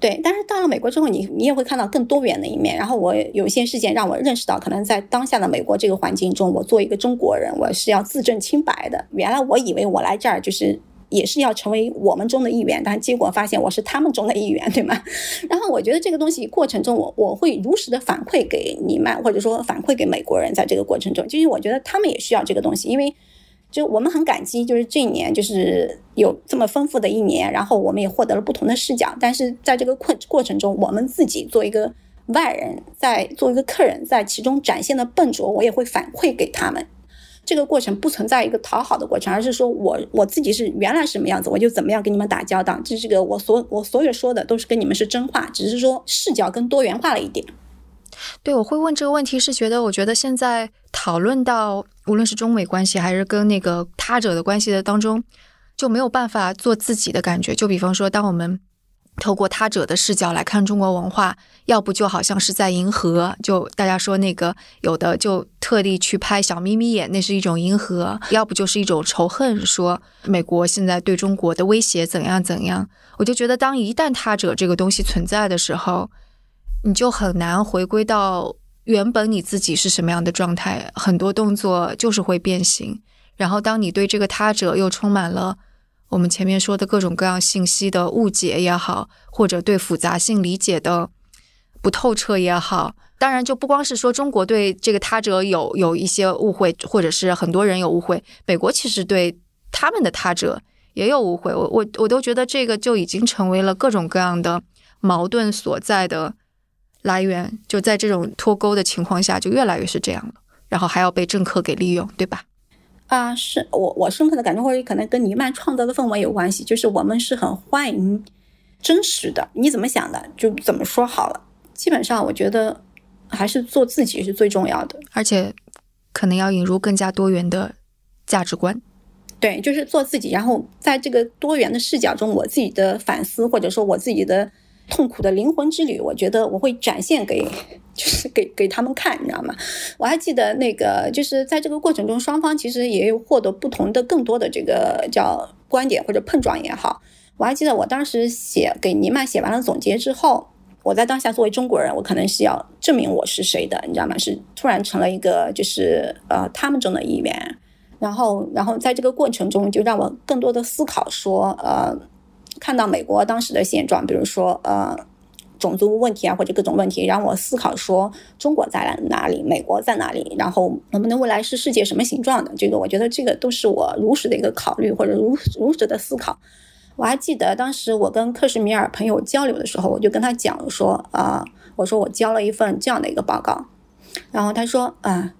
D: 对，但是到了美国之后，你你也会看到更多元的一面。然后我有一些事件让我认识到，可能在当下的美国这个环境中，我做一个中国人，我是要自证清白的。原来我以为我来这儿就是也是要成为我们中的一员，但结果发现我是他们中的一员，对吗？*laughs* 然后我觉得这个东西过程中，我我会如实的反馈给尼曼，或者说反馈给美国人，在这个过程中，其实我觉得他们也需要这个东西，因为。就我们很感激，就是这一年就是有这么丰富的一年，然后我们也获得了不同的视角。但是在这个过过程中，我们自己做一个外人，在做一个客人，在其中展现的笨拙，我也会反馈给他们。这个过程不存在一个讨好的过程，而是说我我自己是原来什么样子，我就怎么样跟你们打交道。这这个我所我所有说的都是跟你们是真话，只是说视角更多元化了一点。
C: 对，我会问这个问题，是觉得我觉得现在讨论到无论是中美关系还是跟那个他者的关系的当中，就没有办法做自己的感觉。就比方说，当我们透过他者的视角来看中国文化，要不就好像是在迎合，就大家说那个有的就特地去拍小眯眯眼，那是一种迎合；要不就是一种仇恨，说美国现在对中国的威胁怎样怎样。我就觉得，当一旦他者这个东西存在的时候，你就很难回归到原本你自己是什么样的状态，很多动作就是会变形。然后，当你对这个他者又充满了我们前面说的各种各样信息的误解也好，或者对复杂性理解的不透彻也好，当然就不光是说中国对这个他者有有一些误会，或者是很多人有误会，美国其实对他们的他者也有误会。我我我都觉得这个就已经成为了各种各样的矛盾所在的。来源就在这种脱钩的情况下，就越来越是这样了，然后还要被政客给利用，对吧？
D: 啊，是我我深刻的感觉，或者可能跟尼曼创造的氛围有关系，就是我们是很欢迎真实的，你怎么想的就怎么说好了。基本上，我觉得还是做自己是最重要的，
C: 而且可能要引入更加多元的价值观。
D: 对，就是做自己，然后在这个多元的视角中，我自己的反思，或者说我自己的。痛苦的灵魂之旅，我觉得我会展现给，*laughs* 就是给给他们看，你知道吗？我还记得那个，就是在这个过程中，双方其实也有获得不同的、更多的这个叫观点或者碰撞也好。我还记得我当时写给尼曼写完了总结之后，我在当下作为中国人，我可能是要证明我是谁的，你知道吗？是突然成了一个就是呃他们中的一员，然后然后在这个过程中，就让我更多的思考说呃。看到美国当时的现状，比如说呃种族问题啊，或者各种问题，让我思考说中国在哪里，美国在哪里，然后我们的未来是世界什么形状的？这个我觉得这个都是我如实的一个考虑或者如如实的思考。我还记得当时我跟克什米尔朋友交流的时候，我就跟他讲说啊，我说我交了一份这样的一个报告，然后他说啊，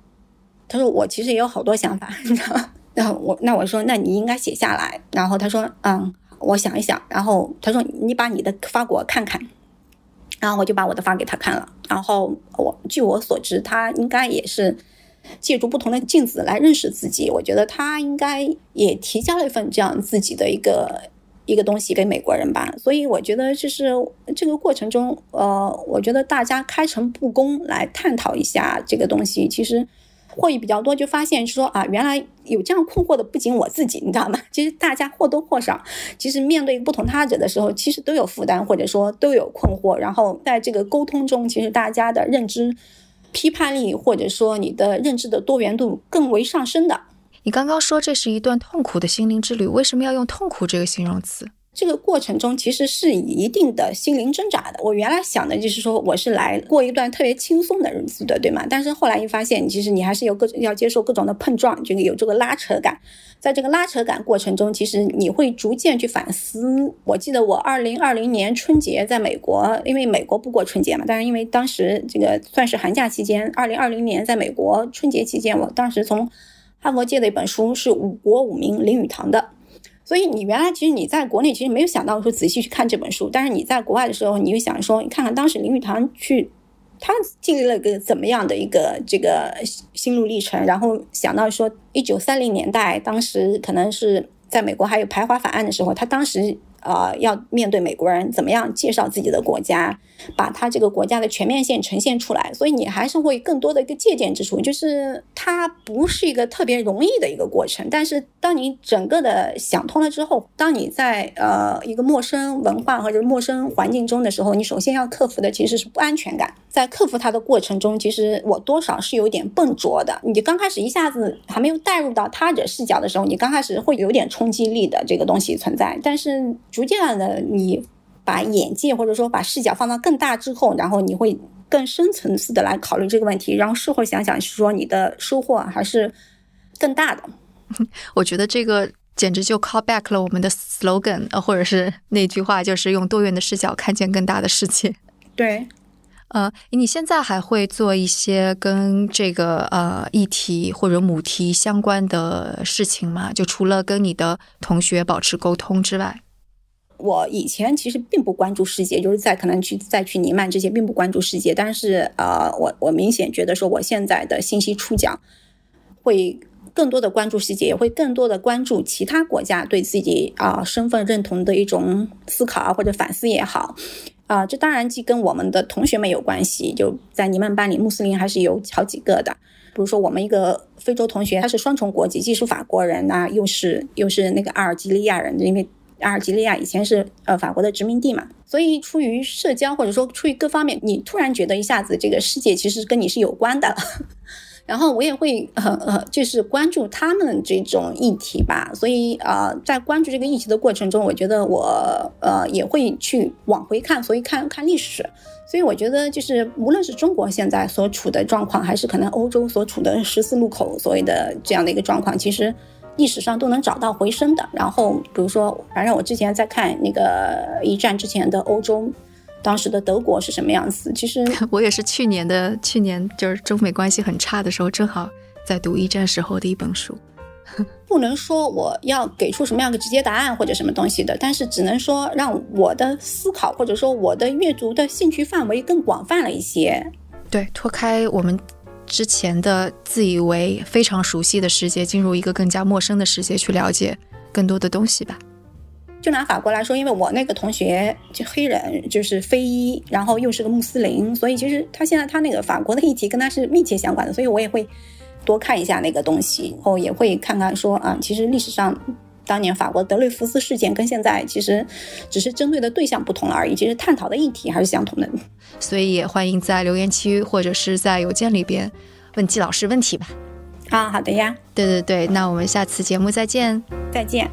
D: 他说我其实也有好多想法，*laughs* 然后我那我说那你应该写下来，然后他说嗯。我想一想，然后他说：“你把你的发给我看看。”然后我就把我的发给他看了。然后我据我所知，他应该也是借助不同的镜子来认识自己。我觉得他应该也提交了一份这样自己的一个一个东西给美国人吧。所以我觉得就是这个过程中，呃，我觉得大家开诚布公来探讨一下这个东西，其实。获益比较多，就发现说啊，原来有这样困惑的不仅我自己，你知道吗？*laughs* 其实大家或多或少，其实面对不同他者的时候，其实都有负担，或者说都有困惑。然后在这个沟通中，其实大家的认知、批判力，或者说你的认知的多元度更为上升的。
C: 你刚刚说这是一段痛苦的心灵之旅，为什么要用痛苦这个形容词？
D: 这个过程中其实是以一定的心灵挣扎的。我原来想的就是说，我是来过一段特别轻松的日子的，对吗？但是后来一发现，其实你还是有各种要接受各种的碰撞，这个有这个拉扯感。在这个拉扯感过程中，其实你会逐渐去反思。我记得我二零二零年春节在美国，因为美国不过春节嘛，但是因为当时这个算是寒假期间，二零二零年在美国春节期间，我当时从哈佛借的一本书是《五国五名林语堂》的。所以你原来其实你在国内其实没有想到说仔细去看这本书，但是你在国外的时候，你就想说，你看看当时林语堂去，他经历了个怎么样的一个这个心路历程，然后想到说，一九三零年代，当时可能是在美国还有排华法案的时候，他当时。呃，要面对美国人怎么样介绍自己的国家，把他这个国家的全面性呈现出来，所以你还是会更多的一个借鉴之处，就是它不是一个特别容易的一个过程。但是当你整个的想通了之后，当你在呃一个陌生文化或者陌生环境中的时候，你首先要克服的其实是不安全感。在克服它的过程中，其实我多少是有点笨拙的。你刚开始一下子还没有带入到他者视角的时候，你刚开始会有点冲击力的这个东西存在，但是。逐渐的，你把眼界或者说把视角放到更大之后，然后你会更深层次的来考虑这个问题，然后事后想想，是说你的收获还是更大的。*laughs*
C: 我觉得这个简直就 call back 了我们的 slogan，呃，或者是那句话，就是用多元的视角看见更大的世界。
D: 对，
C: 呃，你现在还会做一些跟这个呃议题或者母题相关的事情吗？就除了跟你的同学保持沟通之外？
D: 我以前其实并不关注世界，就是在可能去再去尼曼这些并不关注世界，但是呃，我我明显觉得说我现在的信息触角会更多的关注世界，也会更多的关注其他国家对自己啊身份认同的一种思考啊或者反思也好啊，这当然既跟我们的同学们有关系，就在尼曼班里穆斯林还是有好几个的，比如说我们一个非洲同学，他是双重国籍，既是法国人呐，又是又是那个阿尔及利亚人，因为。阿尔及利亚以前是呃法国的殖民地嘛，所以出于社交或者说出于各方面，你突然觉得一下子这个世界其实跟你是有关的，*laughs* 然后我也会呃呃就是关注他们这种议题吧，所以呃在关注这个议题的过程中，我觉得我呃也会去往回看，所以看看历史，所以我觉得就是无论是中国现在所处的状况，还是可能欧洲所处的十字路口所谓的这样的一个状况，其实。历史上都能找到回声的。然后，比如说，反正我之前在看那个一战之前的欧洲，当时的德国是什么样子。其实 *laughs*
C: 我也是去年的，去年就是中美关系很差的时候，正好在读一战时候的一本书。*laughs*
D: 不能说我要给出什么样的直接答案或者什么东西的，但是只能说让我的思考或者说我的阅读的兴趣范围更广泛了一些。
C: 对，脱开我们。之前的自以为非常熟悉的世界，进入一个更加陌生的世界，去了解更多的东西吧。
D: 就拿法国来说，因为我那个同学就黑人，就是非裔，然后又是个穆斯林，所以其实他现在他那个法国的议题跟他是密切相关的，所以我也会多看一下那个东西，然后也会看看说啊，其实历史上。当年法国德累福斯事件跟现在其实只是针对的对象不同了而已，其实探讨的议题还是相同的。
C: 所以也欢迎在留言区或者是在邮件里边问季老师问题吧。
D: 啊，好的呀。
C: 对对对，那我们下次节目再见。
D: 再见。